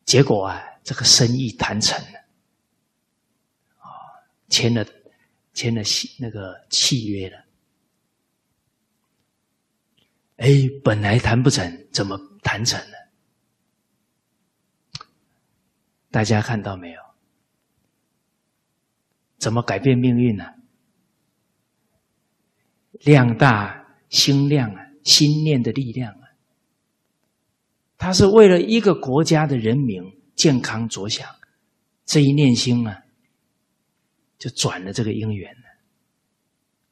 结果啊，这个生意谈成了，啊，签了。签了契那个契约了，哎，本来谈不成，怎么谈成了？大家看到没有？怎么改变命运呢？量大心量啊，心念的力量啊，他是为了一个国家的人民健康着想，这一念心啊。就转了这个姻缘了，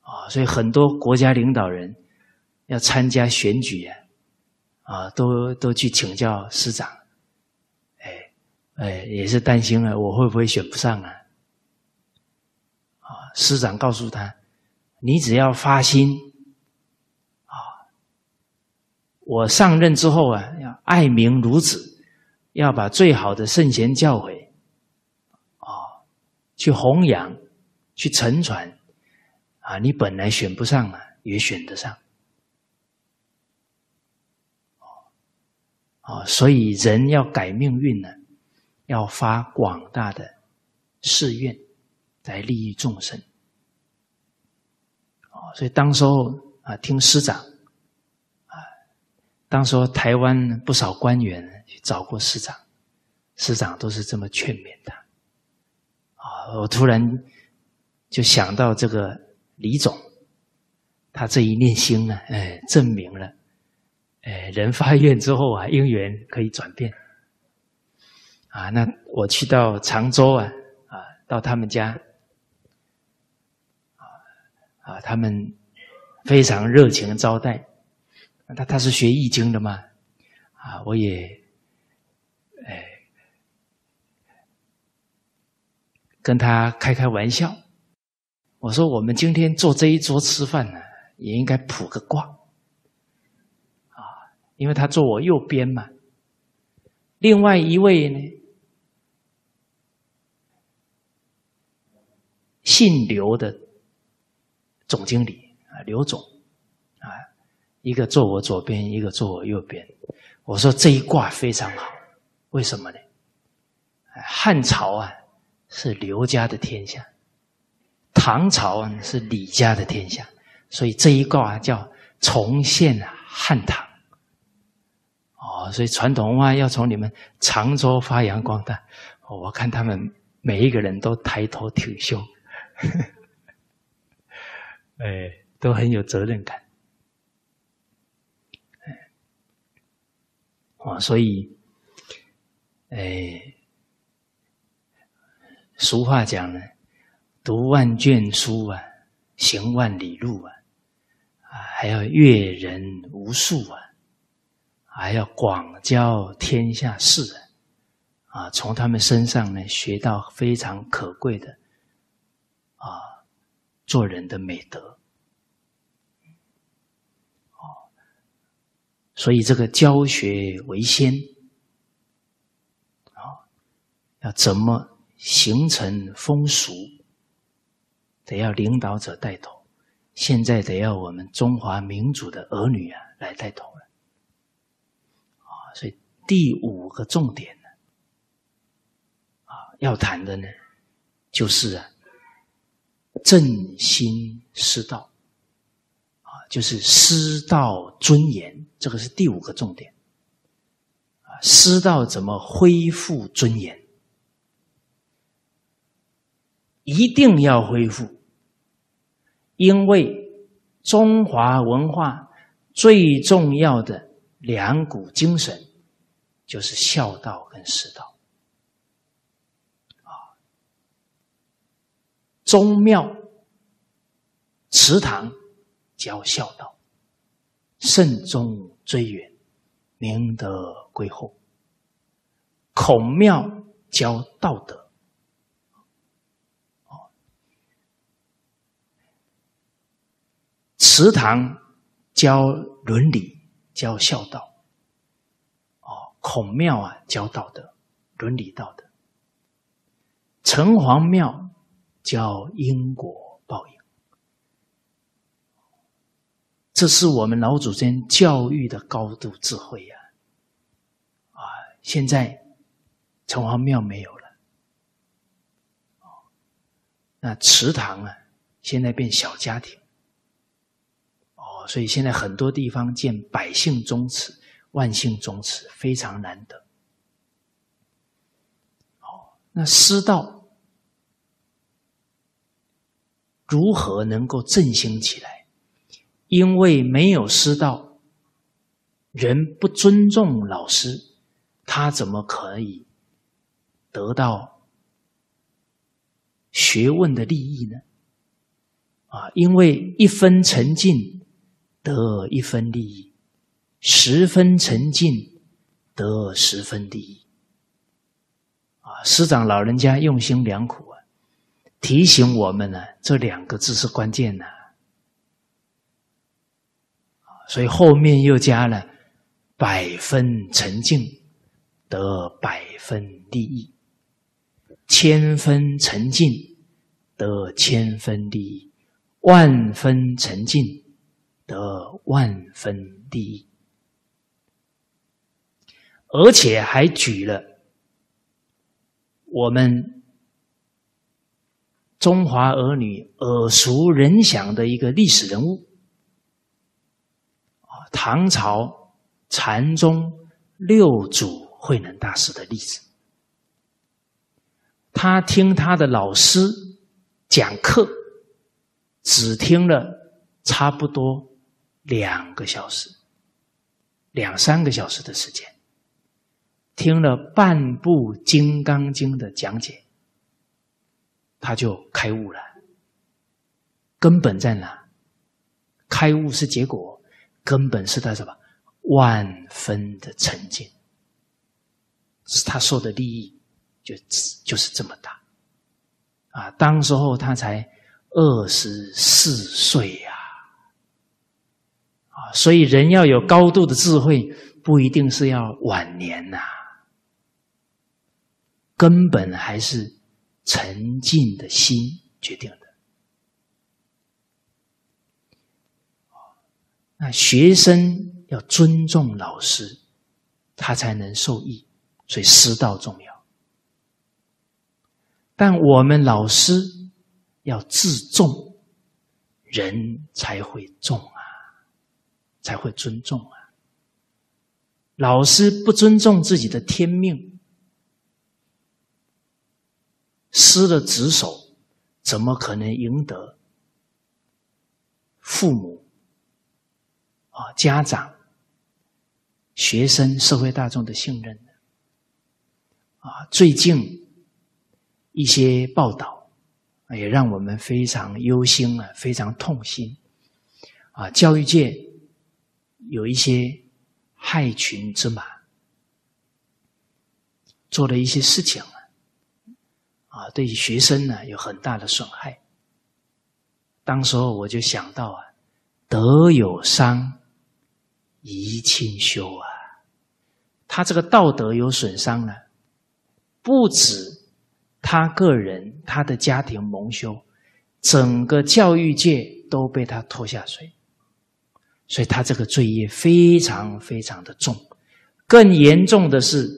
啊，所以很多国家领导人要参加选举啊，啊，都都去请教师长，哎，哎，也是担心啊，我会不会选不上啊？师长告诉他，你只要发心，啊，我上任之后啊，要爱民如子，要把最好的圣贤教诲。啊去弘扬，去承传，啊，你本来选不上啊，也选得上，啊，所以人要改命运呢，要发广大的誓愿，来利益众生，哦，所以当时候啊，听师长，啊，当时候台湾不少官员去找过师长，师长都是这么劝勉他。啊我突然就想到这个李总，他这一念心呢，哎，证明了，哎，人发愿之后啊，因缘可以转变。啊，那我去到常州啊，啊，到他们家，啊，他们非常热情招待。他他是学易经的嘛，啊，我也。跟他开开玩笑，我说：“我们今天坐这一桌吃饭呢，也应该卜个卦啊，因为他坐我右边嘛。另外一位呢，姓刘的总经理啊，刘总啊，一个坐我左边，一个坐我右边。我说这一卦非常好，为什么呢？汉朝啊。”是刘家的天下，唐朝啊是李家的天下，所以这一卦叫重现汉唐。哦，所以传统文化要从你们常州发扬光大。我看他们每一个人都抬头挺胸，哎，都很有责任感。哦，所以，哎。俗话讲呢，读万卷书啊，行万里路啊，啊，还要阅人无数啊，还要广交天下事啊，从他们身上呢学到非常可贵的，做人的美德。哦，所以这个教学为先，啊，要怎么？形成风俗，得要领导者带头。现在得要我们中华民族的儿女啊来带头了。啊，所以第五个重点呢，啊，要谈的呢，就是啊，正心师道，啊，就是师道尊严，这个是第五个重点。啊，师道怎么恢复尊严？一定要恢复，因为中华文化最重要的两股精神就是孝道跟师道。宗庙、祠堂教孝道，慎终追远，明德归厚；孔庙教道德，祠堂教伦理、教孝道。哦，孔庙啊教道德、伦理道德；城隍庙。叫因果报应，这是我们老祖先教育的高度智慧呀！啊，现在城隍庙没有了，那祠堂啊，现在变小家庭，哦，所以现在很多地方建百姓宗祠、万姓宗祠非常难得。哦，那师道。如何能够振兴起来？因为没有师道，人不尊重老师，他怎么可以得到学问的利益呢？啊，因为一分沉静得一分利益，十分沉静得十分利益。啊，师长老人家用心良苦啊。提醒我们呢，这两个字是关键的，所以后面又加了百分沉静得百分利益，千分沉静得千分利益，万分沉静得万分利益，而且还举了我们。中华儿女耳熟能详的一个历史人物啊，唐朝禅宗六祖慧能大师的例子。他听他的老师讲课，只听了差不多两个小时、两三个小时的时间，听了半部《金刚经》的讲解。他就开悟了，根本在哪？开悟是结果，根本是他什么？万分的沉静，是他受的利益就就是这么大啊！当时候他才二十四岁呀，啊，所以人要有高度的智慧，不一定是要晚年呐，根本还是。沉静的心决定的。那学生要尊重老师，他才能受益，所以师道重要。但我们老师要自重，人才会重啊，才会尊重啊。老师不尊重自己的天命。失了职守，怎么可能赢得父母、啊家长、学生、社会大众的信任呢？啊，最近一些报道也让我们非常忧心啊，非常痛心啊！教育界有一些害群之马，做了一些事情。啊，对学生呢有很大的损害。当时候我就想到啊，德有伤，贻亲羞啊。他这个道德有损伤了，不止他个人，他的家庭蒙羞，整个教育界都被他拖下水。所以他这个罪业非常非常的重。更严重的是，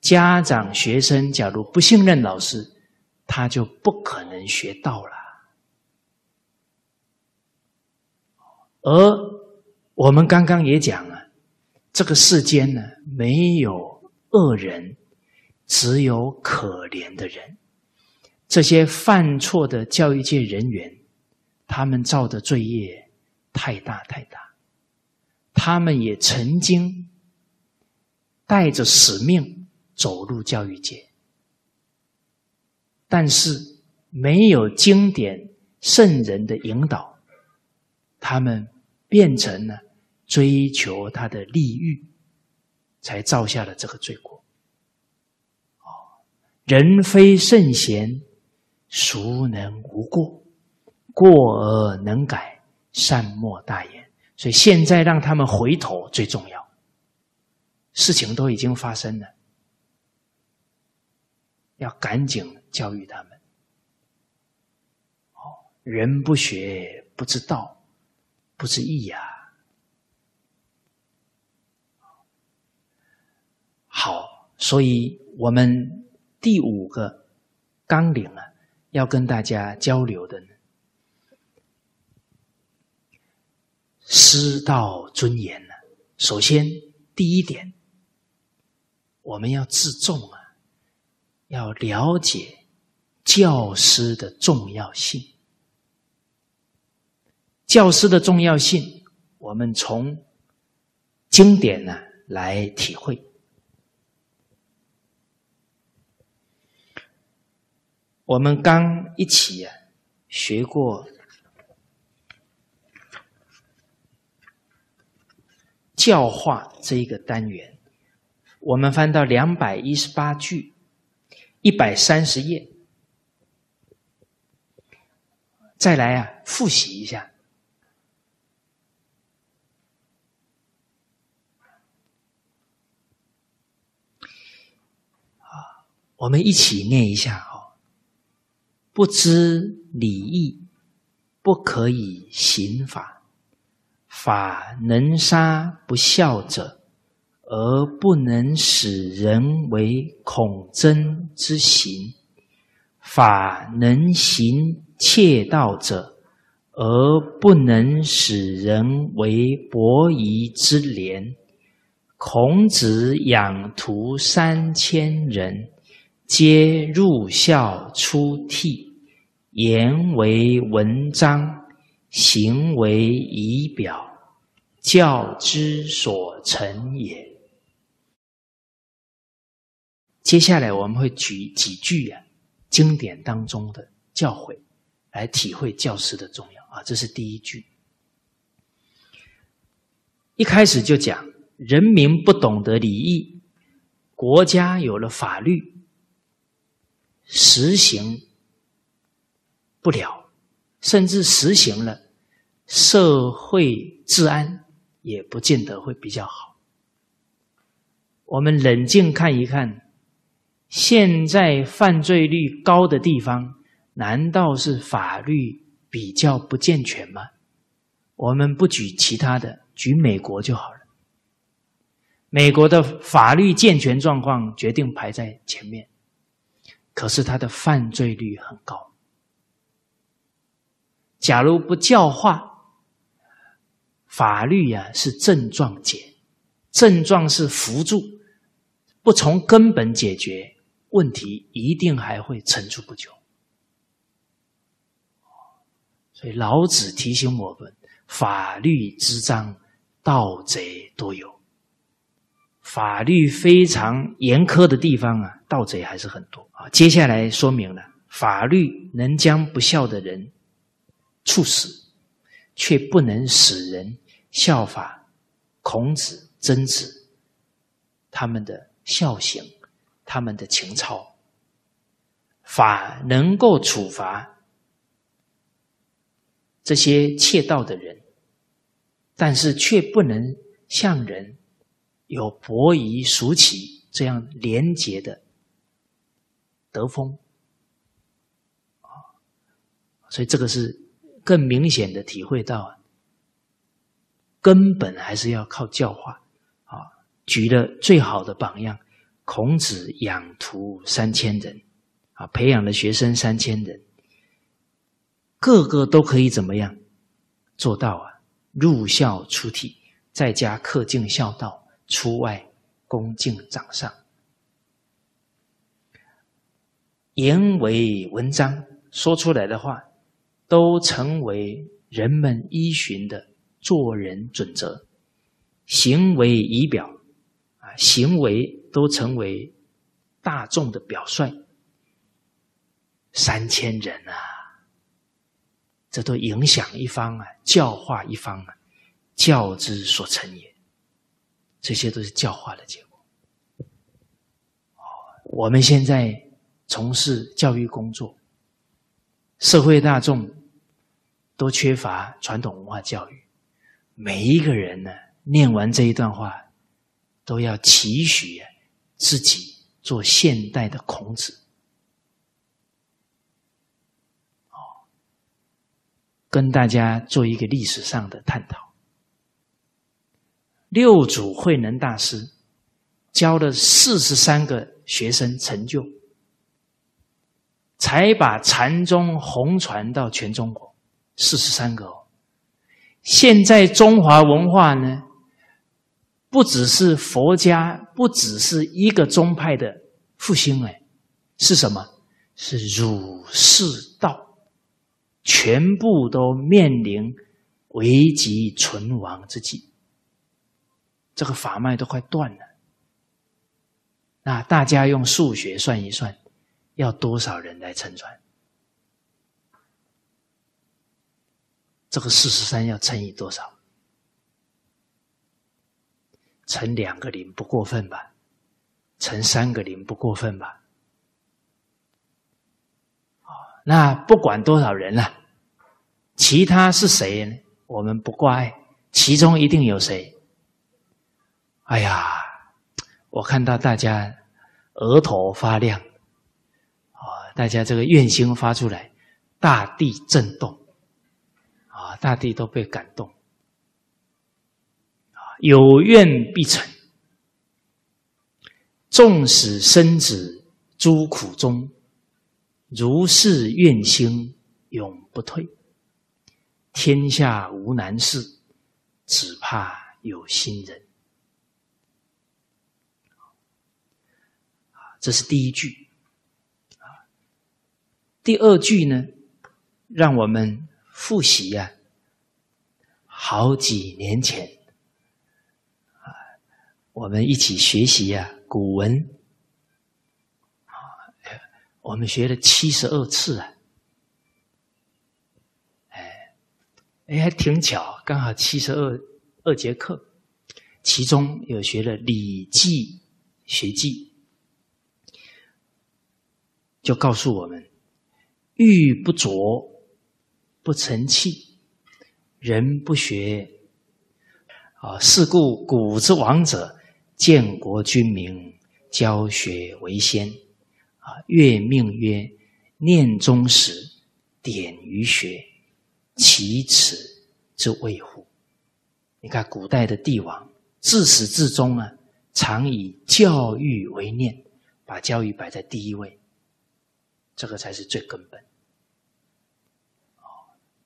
家长、学生假如不信任老师。他就不可能学到了，而我们刚刚也讲了，这个世间呢没有恶人，只有可怜的人。这些犯错的教育界人员，他们造的罪业太大太大，他们也曾经带着使命走入教育界。但是没有经典圣人的引导，他们变成了追求他的利欲，才造下了这个罪过。哦，人非圣贤，孰能无过？过而能改，善莫大焉。所以现在让他们回头最重要。事情都已经发生了，要赶紧教育他们。哦，人不学不知道，不知义呀。好，所以我们第五个纲领啊，要跟大家交流的呢，师道尊严呢。首先，第一点。我们要自重啊，要了解教师的重要性。教师的重要性，我们从经典呢来体会。我们刚一起啊学过教化这一个单元。我们翻到两百一十八句，一百三十页，再来啊，复习一下。啊，我们一起念一下哦。不知礼义，不可以行法。法能杀不孝者。而不能使人为恐憎之行，法能行窃盗者，而不能使人为伯夷之廉。孔子养徒三千人，皆入孝出悌，言为文章，行为仪表，教之所成也。接下来我们会举几句啊经典当中的教诲，来体会教师的重要啊。这是第一句，一开始就讲人民不懂得礼义，国家有了法律实行不了，甚至实行了，社会治安也不见得会比较好。我们冷静看一看。现在犯罪率高的地方，难道是法律比较不健全吗？我们不举其他的，举美国就好了。美国的法律健全状况决定排在前面，可是它的犯罪率很高。假如不教化，法律呀是症状解，症状是辅助，不从根本解决。问题一定还会层出不穷，所以老子提醒我们：法律之章，盗贼多有。法律非常严苛的地方啊，盗贼还是很多啊。接下来说明了，法律能将不孝的人处死，却不能使人效法孔子、曾子他们的孝行。他们的情操，法能够处罚这些窃盗的人，但是却不能向人有伯夷叔齐这样廉洁的德风啊！所以这个是更明显的体会到，根本还是要靠教化啊！举了最好的榜样。孔子养徒三千人，啊，培养了学生三千人，个个都可以怎么样做到啊？入校出体，在家恪尽孝道，出外恭敬长上，言为文章，说出来的话都成为人们依循的做人准则，行为仪表，啊，行为。都成为大众的表率，三千人啊，这都影响一方啊，教化一方啊，教之所成也。这些都是教化的结果。哦，我们现在从事教育工作，社会大众都缺乏传统文化教育，每一个人呢，念完这一段话，都要期许自己做现代的孔子。跟大家做一个历史上的探讨。六祖慧能大师教了四十三个学生成就，才把禅宗红传到全中国。四十三个哦，现在中华文化呢，不只是佛家，不只是一个宗派的复兴，哎，是什么？是儒释道。全部都面临危急存亡之际，这个法脉都快断了。那大家用数学算一算，要多少人来乘船？这个四十三要乘以多少？乘两个零不过分吧？乘三个零不过分吧？那不管多少人了，其他是谁呢？我们不挂碍，其中一定有谁。哎呀，我看到大家额头发亮，啊，大家这个愿心发出来，大地震动，啊，大地都被感动，啊，有愿必成，纵使生子诸苦中。如是愿心永不退，天下无难事，只怕有心人。这是第一句。第二句呢，让我们复习呀，好几年前，啊，我们一起学习呀古文。我们学了七十二次啊，哎，哎，还挺巧，刚好七十二二节课，其中有学了《礼记》学记，就告诉我们：玉不琢不成器，人不学啊。是故古之王者，建国君民，教学为先。啊，月命曰念中时，点于学，其此之谓乎？你看古代的帝王，自始至终啊，常以教育为念，把教育摆在第一位，这个才是最根本。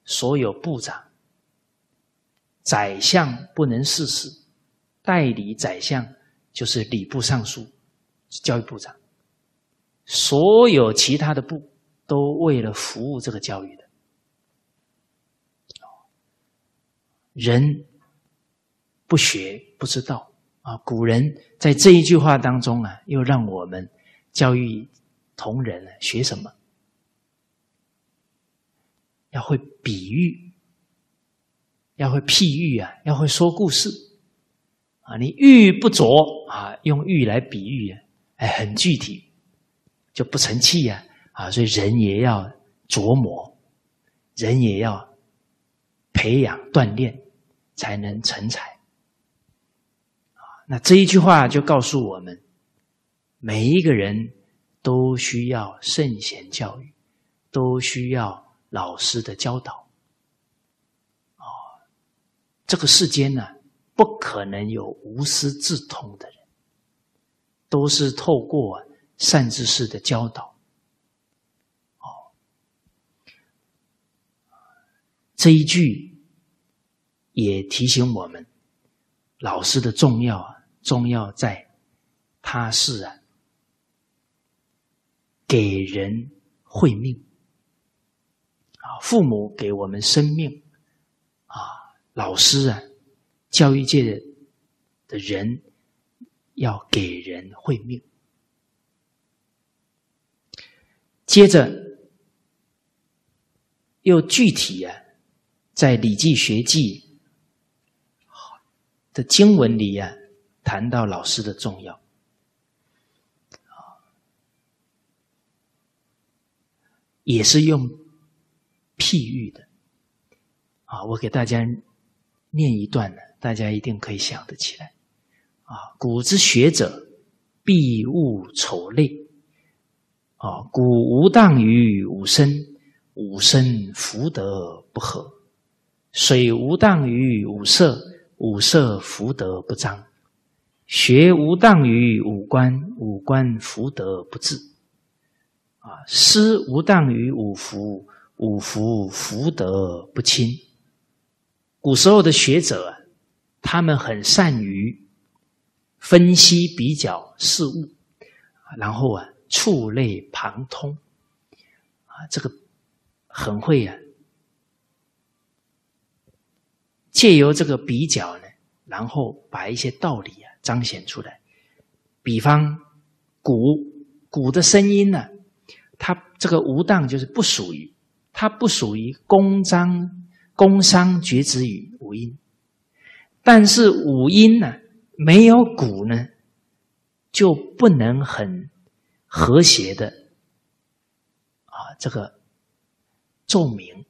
所有部长、宰相不能事事，代理宰相就是礼部尚书，教育部长。所有其他的部都为了服务这个教育的，人不学不知道啊。古人在这一句话当中啊，又让我们教育同仁学什么？要会比喻，要会譬喻啊，要会说故事啊。你玉不琢啊，用玉来比喻啊，哎，很具体。就不成器呀，啊，所以人也要琢磨，人也要培养锻炼，才能成才。啊，那这一句话就告诉我们，每一个人都需要圣贤教育，都需要老师的教导。哦，这个世间呢，不可能有无师自通的人，都是透过。善知识的教导，哦，这一句也提醒我们，老师的重要啊，重要在他是啊，给人慧命。啊，父母给我们生命啊，老师啊，教育界的人要给人慧命。接着又具体啊，在《礼记学记》的经文里啊，谈到老师的重要。也是用譬喻的，啊，我给大家念一段呢，大家一定可以想得起来。啊，古之学者，必恶丑类。啊，古无当于吾生，吾生福德不和；水无当于五色，五色福德不彰；学无当于五官，五官福德不至。啊，师无当于五福，五福福德不亲。古时候的学者啊，他们很善于分析比较事物，然后啊触类旁通，啊，这个很会啊，借由这个比较呢，然后把一些道理啊彰显出来。比方鼓，鼓的声音呢。它这个无当就是不属于，它不属于工章工商绝子语五音，但是五音呢没有鼓呢，就不能很和谐的啊这个奏鸣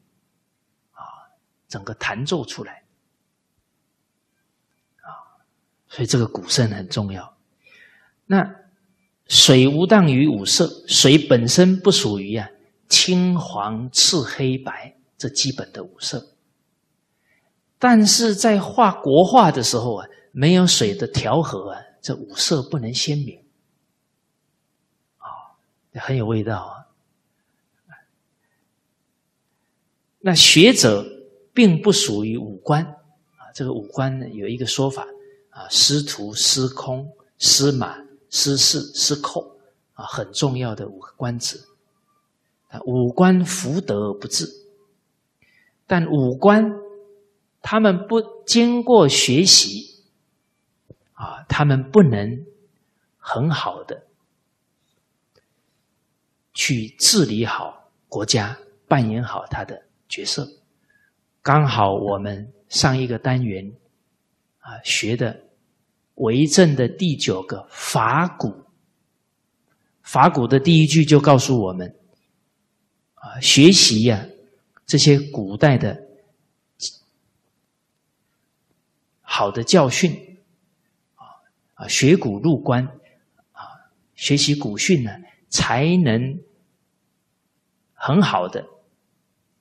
啊整个弹奏出来啊，所以这个鼓声很重要。那。水无当于五色，水本身不属于啊青黄赤黑白这基本的五色，但是在画国画的时候啊，没有水的调和啊，这五色不能鲜明，很有味道啊。那学者并不属于五官啊，这个五官呢有一个说法啊，师徒、师空、师马。失事师寇啊，很重要的五个官职。五官福德不至，但五官他们不经过学习啊，他们不能很好的去治理好国家，扮演好他的角色。刚好我们上一个单元啊学的。为政的第九个法古，法古的第一句就告诉我们：啊，学习呀，这些古代的好的教训，啊啊，学古入关，啊，学习古训呢，才能很好的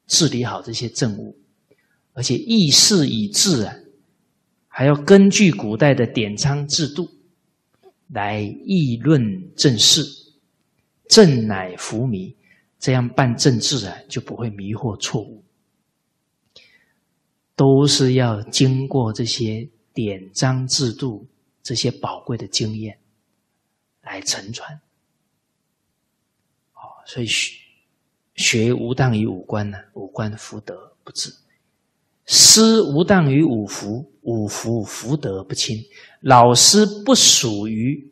治理好这些政务，而且议事以治啊。还要根据古代的典章制度来议论政事，政乃服迷，这样办政治啊就不会迷惑错误。都是要经过这些典章制度、这些宝贵的经验来承传。所以学学无当于五官呢，五官福德不至。师无当于五福，五福福德不亲。老师不属于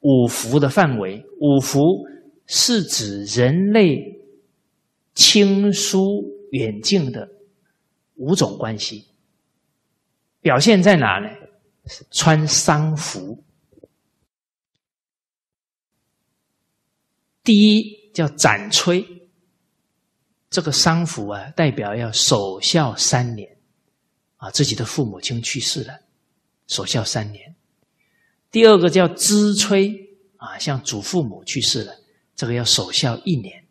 五福的范围。五福是指人类亲疏远近的五种关系，表现在哪呢？穿丧服。第一叫斩吹。这个丧服啊，代表要守孝三年，啊，自己的父母亲去世了，守孝三年。第二个叫支催啊，像祖父母去世了，这个要守孝一年。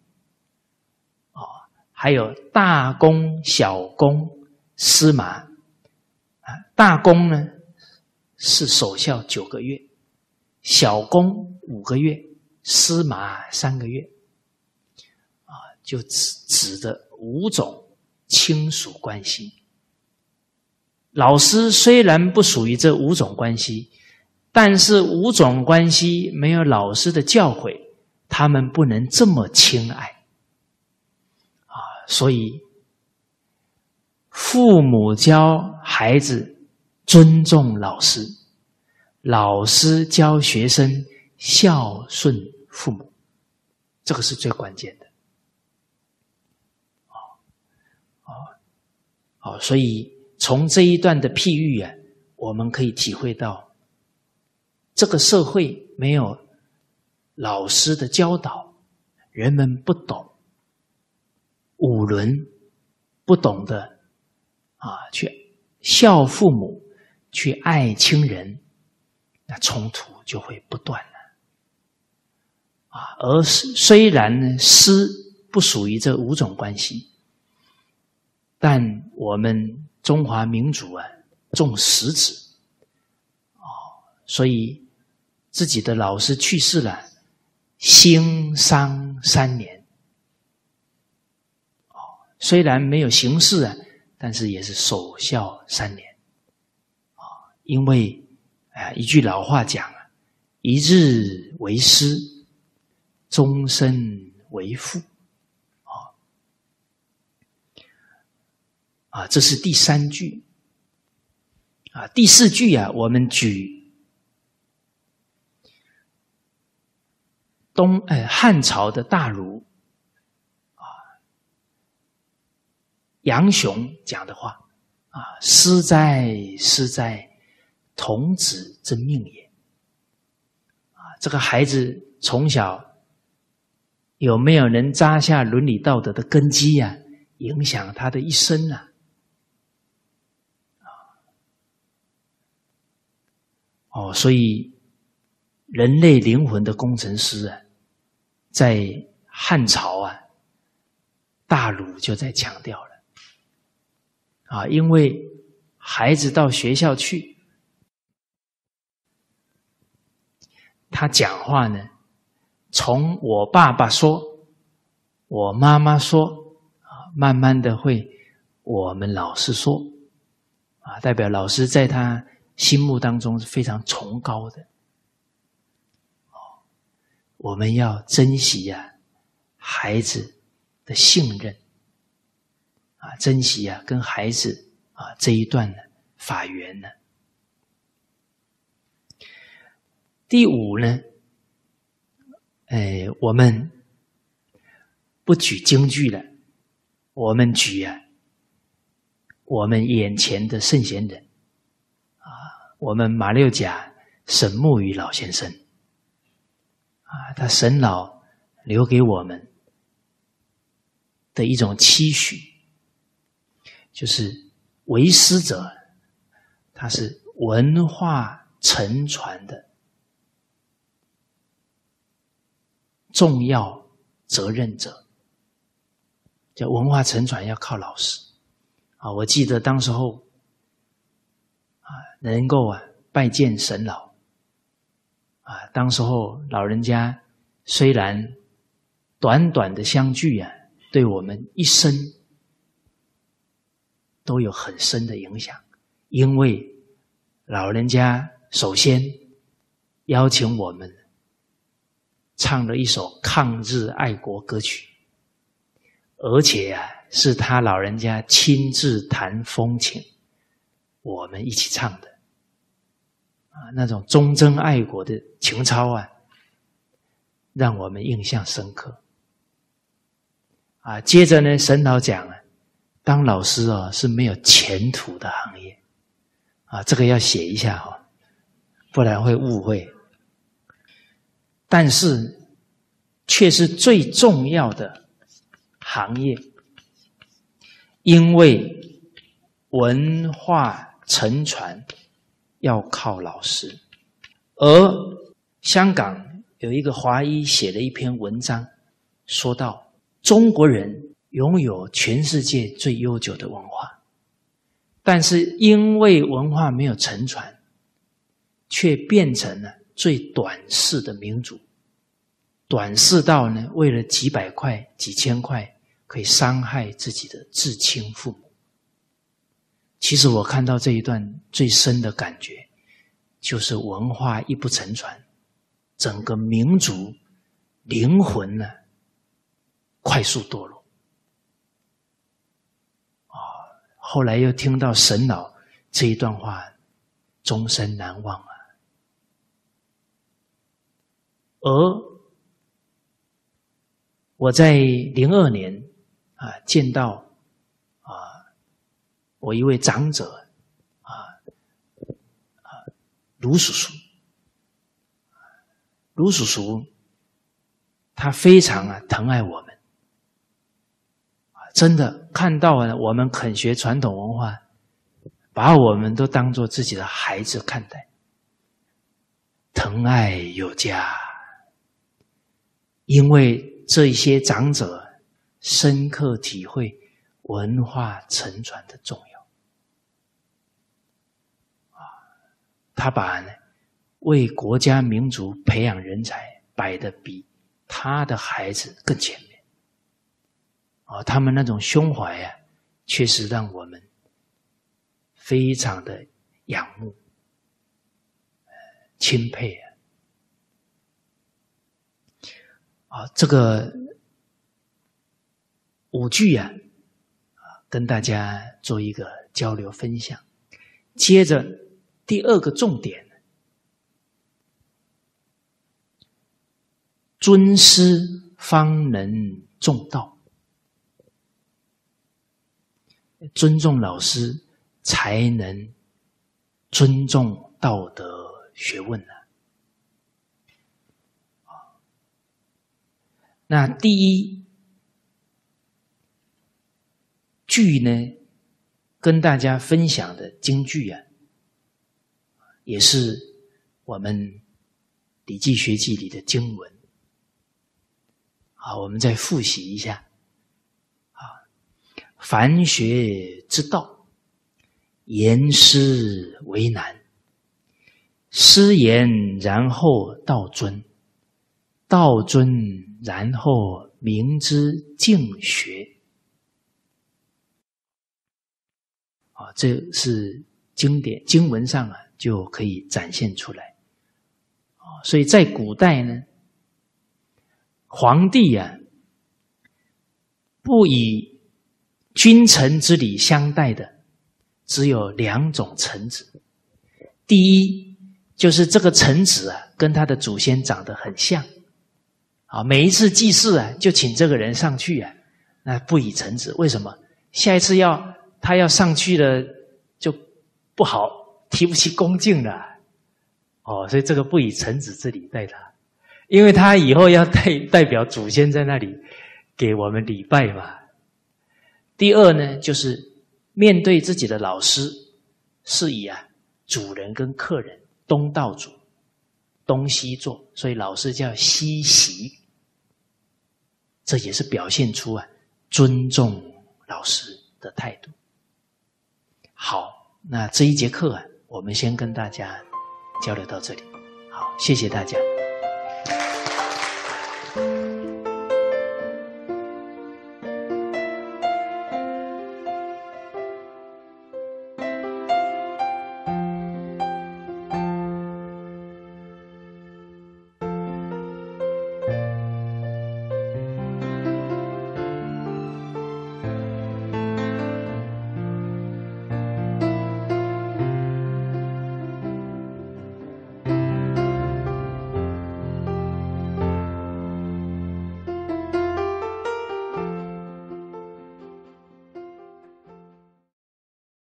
啊，还有大公、小公、司马，啊，大公呢是守孝九个月，小公五个月，司马三个月。啊就指指的五种亲属关系。老师虽然不属于这五种关系，但是五种关系没有老师的教诲，他们不能这么亲爱。啊，所以父母教孩子尊重老师，老师教学生孝顺父母，这个是最关键的。好，所以从这一段的譬喻啊，我们可以体会到，这个社会没有老师的教导，人们不懂五伦，不懂得啊，去孝父母，去爱亲人，那冲突就会不断了。啊，而虽然呢，师不属于这五种关系，但我们中华民族啊，重实质，哦，所以自己的老师去世了，兴丧三年，哦，虽然没有形式啊，但是也是守孝三年，啊，因为啊，一句老话讲啊，一日为师。终身为父，啊。啊，这是第三句，啊，第四句啊，我们举东呃汉朝的大儒啊杨雄讲的话。啊，师哉师哉，童子之命也，啊，这个孩子从小。有没有能扎下伦理道德的根基呀？影响他的一生啊！哦，所以人类灵魂的工程师啊，在汉朝啊，大儒就在强调了啊，因为孩子到学校去，他讲话呢。从我爸爸说，我妈妈说，啊，慢慢的会我们老师说，啊，代表老师在他心目当中是非常崇高的。我们要珍惜呀，孩子的信任，啊，珍惜啊，跟孩子啊这一段的法缘呢。第五呢？哎，我们不举京剧了，我们举啊，我们眼前的圣贤人啊，我们马六甲沈木鱼老先生啊，他沈老留给我们的一种期许，就是为师者，他是文化承传的。重要责任者，叫文化承传要靠老师啊！我记得当时候啊，能够啊拜见神老啊，当时候老人家虽然短短的相聚啊，对我们一生都有很深的影响，因为老人家首先邀请我们。唱了一首抗日爱国歌曲，而且啊，是他老人家亲自弹风琴，我们一起唱的，啊，那种忠贞爱国的情操啊，让我们印象深刻。啊，接着呢，沈老讲啊，当老师哦是没有前途的行业，啊，这个要写一下哈，不然会误会。但是，却是最重要的行业，因为文化承传要靠老师。而香港有一个华裔写了一篇文章，说到中国人拥有全世界最悠久的文化，但是因为文化没有承传，却变成了。最短视的民主，短视到呢，为了几百块、几千块，可以伤害自己的至亲父母。其实我看到这一段最深的感觉，就是文化一不承传，整个民族灵魂呢，快速堕落。啊，后来又听到沈老这一段话，终身难忘啊。而我在零二年啊见到啊我一位长者啊啊，卢叔叔，卢叔叔，他非常啊疼爱我们，真的看到了我们肯学传统文化，把我们都当做自己的孩子看待，疼爱有加，因为这些长者深刻体会。文化承传的重要啊！他把为国家民族培养人才摆的比他的孩子更前面啊！他们那种胸怀啊，确实让我们非常的仰慕、钦佩啊！啊，这个五句啊。跟大家做一个交流分享。接着第二个重点，尊师方能重道，尊重老师才能尊重道德学问呢。那第一。句呢，跟大家分享的京剧啊，也是我们《礼记学记》里的经文。好，我们再复习一下。啊，凡学之道，言师为难。师言然后道尊，道尊然后明之敬学。啊，这是经典经文上啊就可以展现出来。啊，所以在古代呢，皇帝啊不以君臣之礼相待的，只有两种臣子。第一，就是这个臣子啊跟他的祖先长得很像，啊，每一次祭祀啊就请这个人上去啊，那不以臣子，为什么？下一次要。他要上去了，就不好，提不起恭敬了。哦，所以这个不以臣子之礼待他，因为他以后要代代表祖先在那里给我们礼拜嘛。第二呢，就是面对自己的老师，是以啊主人跟客人东道主，东西坐，所以老师叫西席，这也是表现出啊尊重老师的态度。好，那这一节课啊，我们先跟大家交流到这里。好，谢谢大家。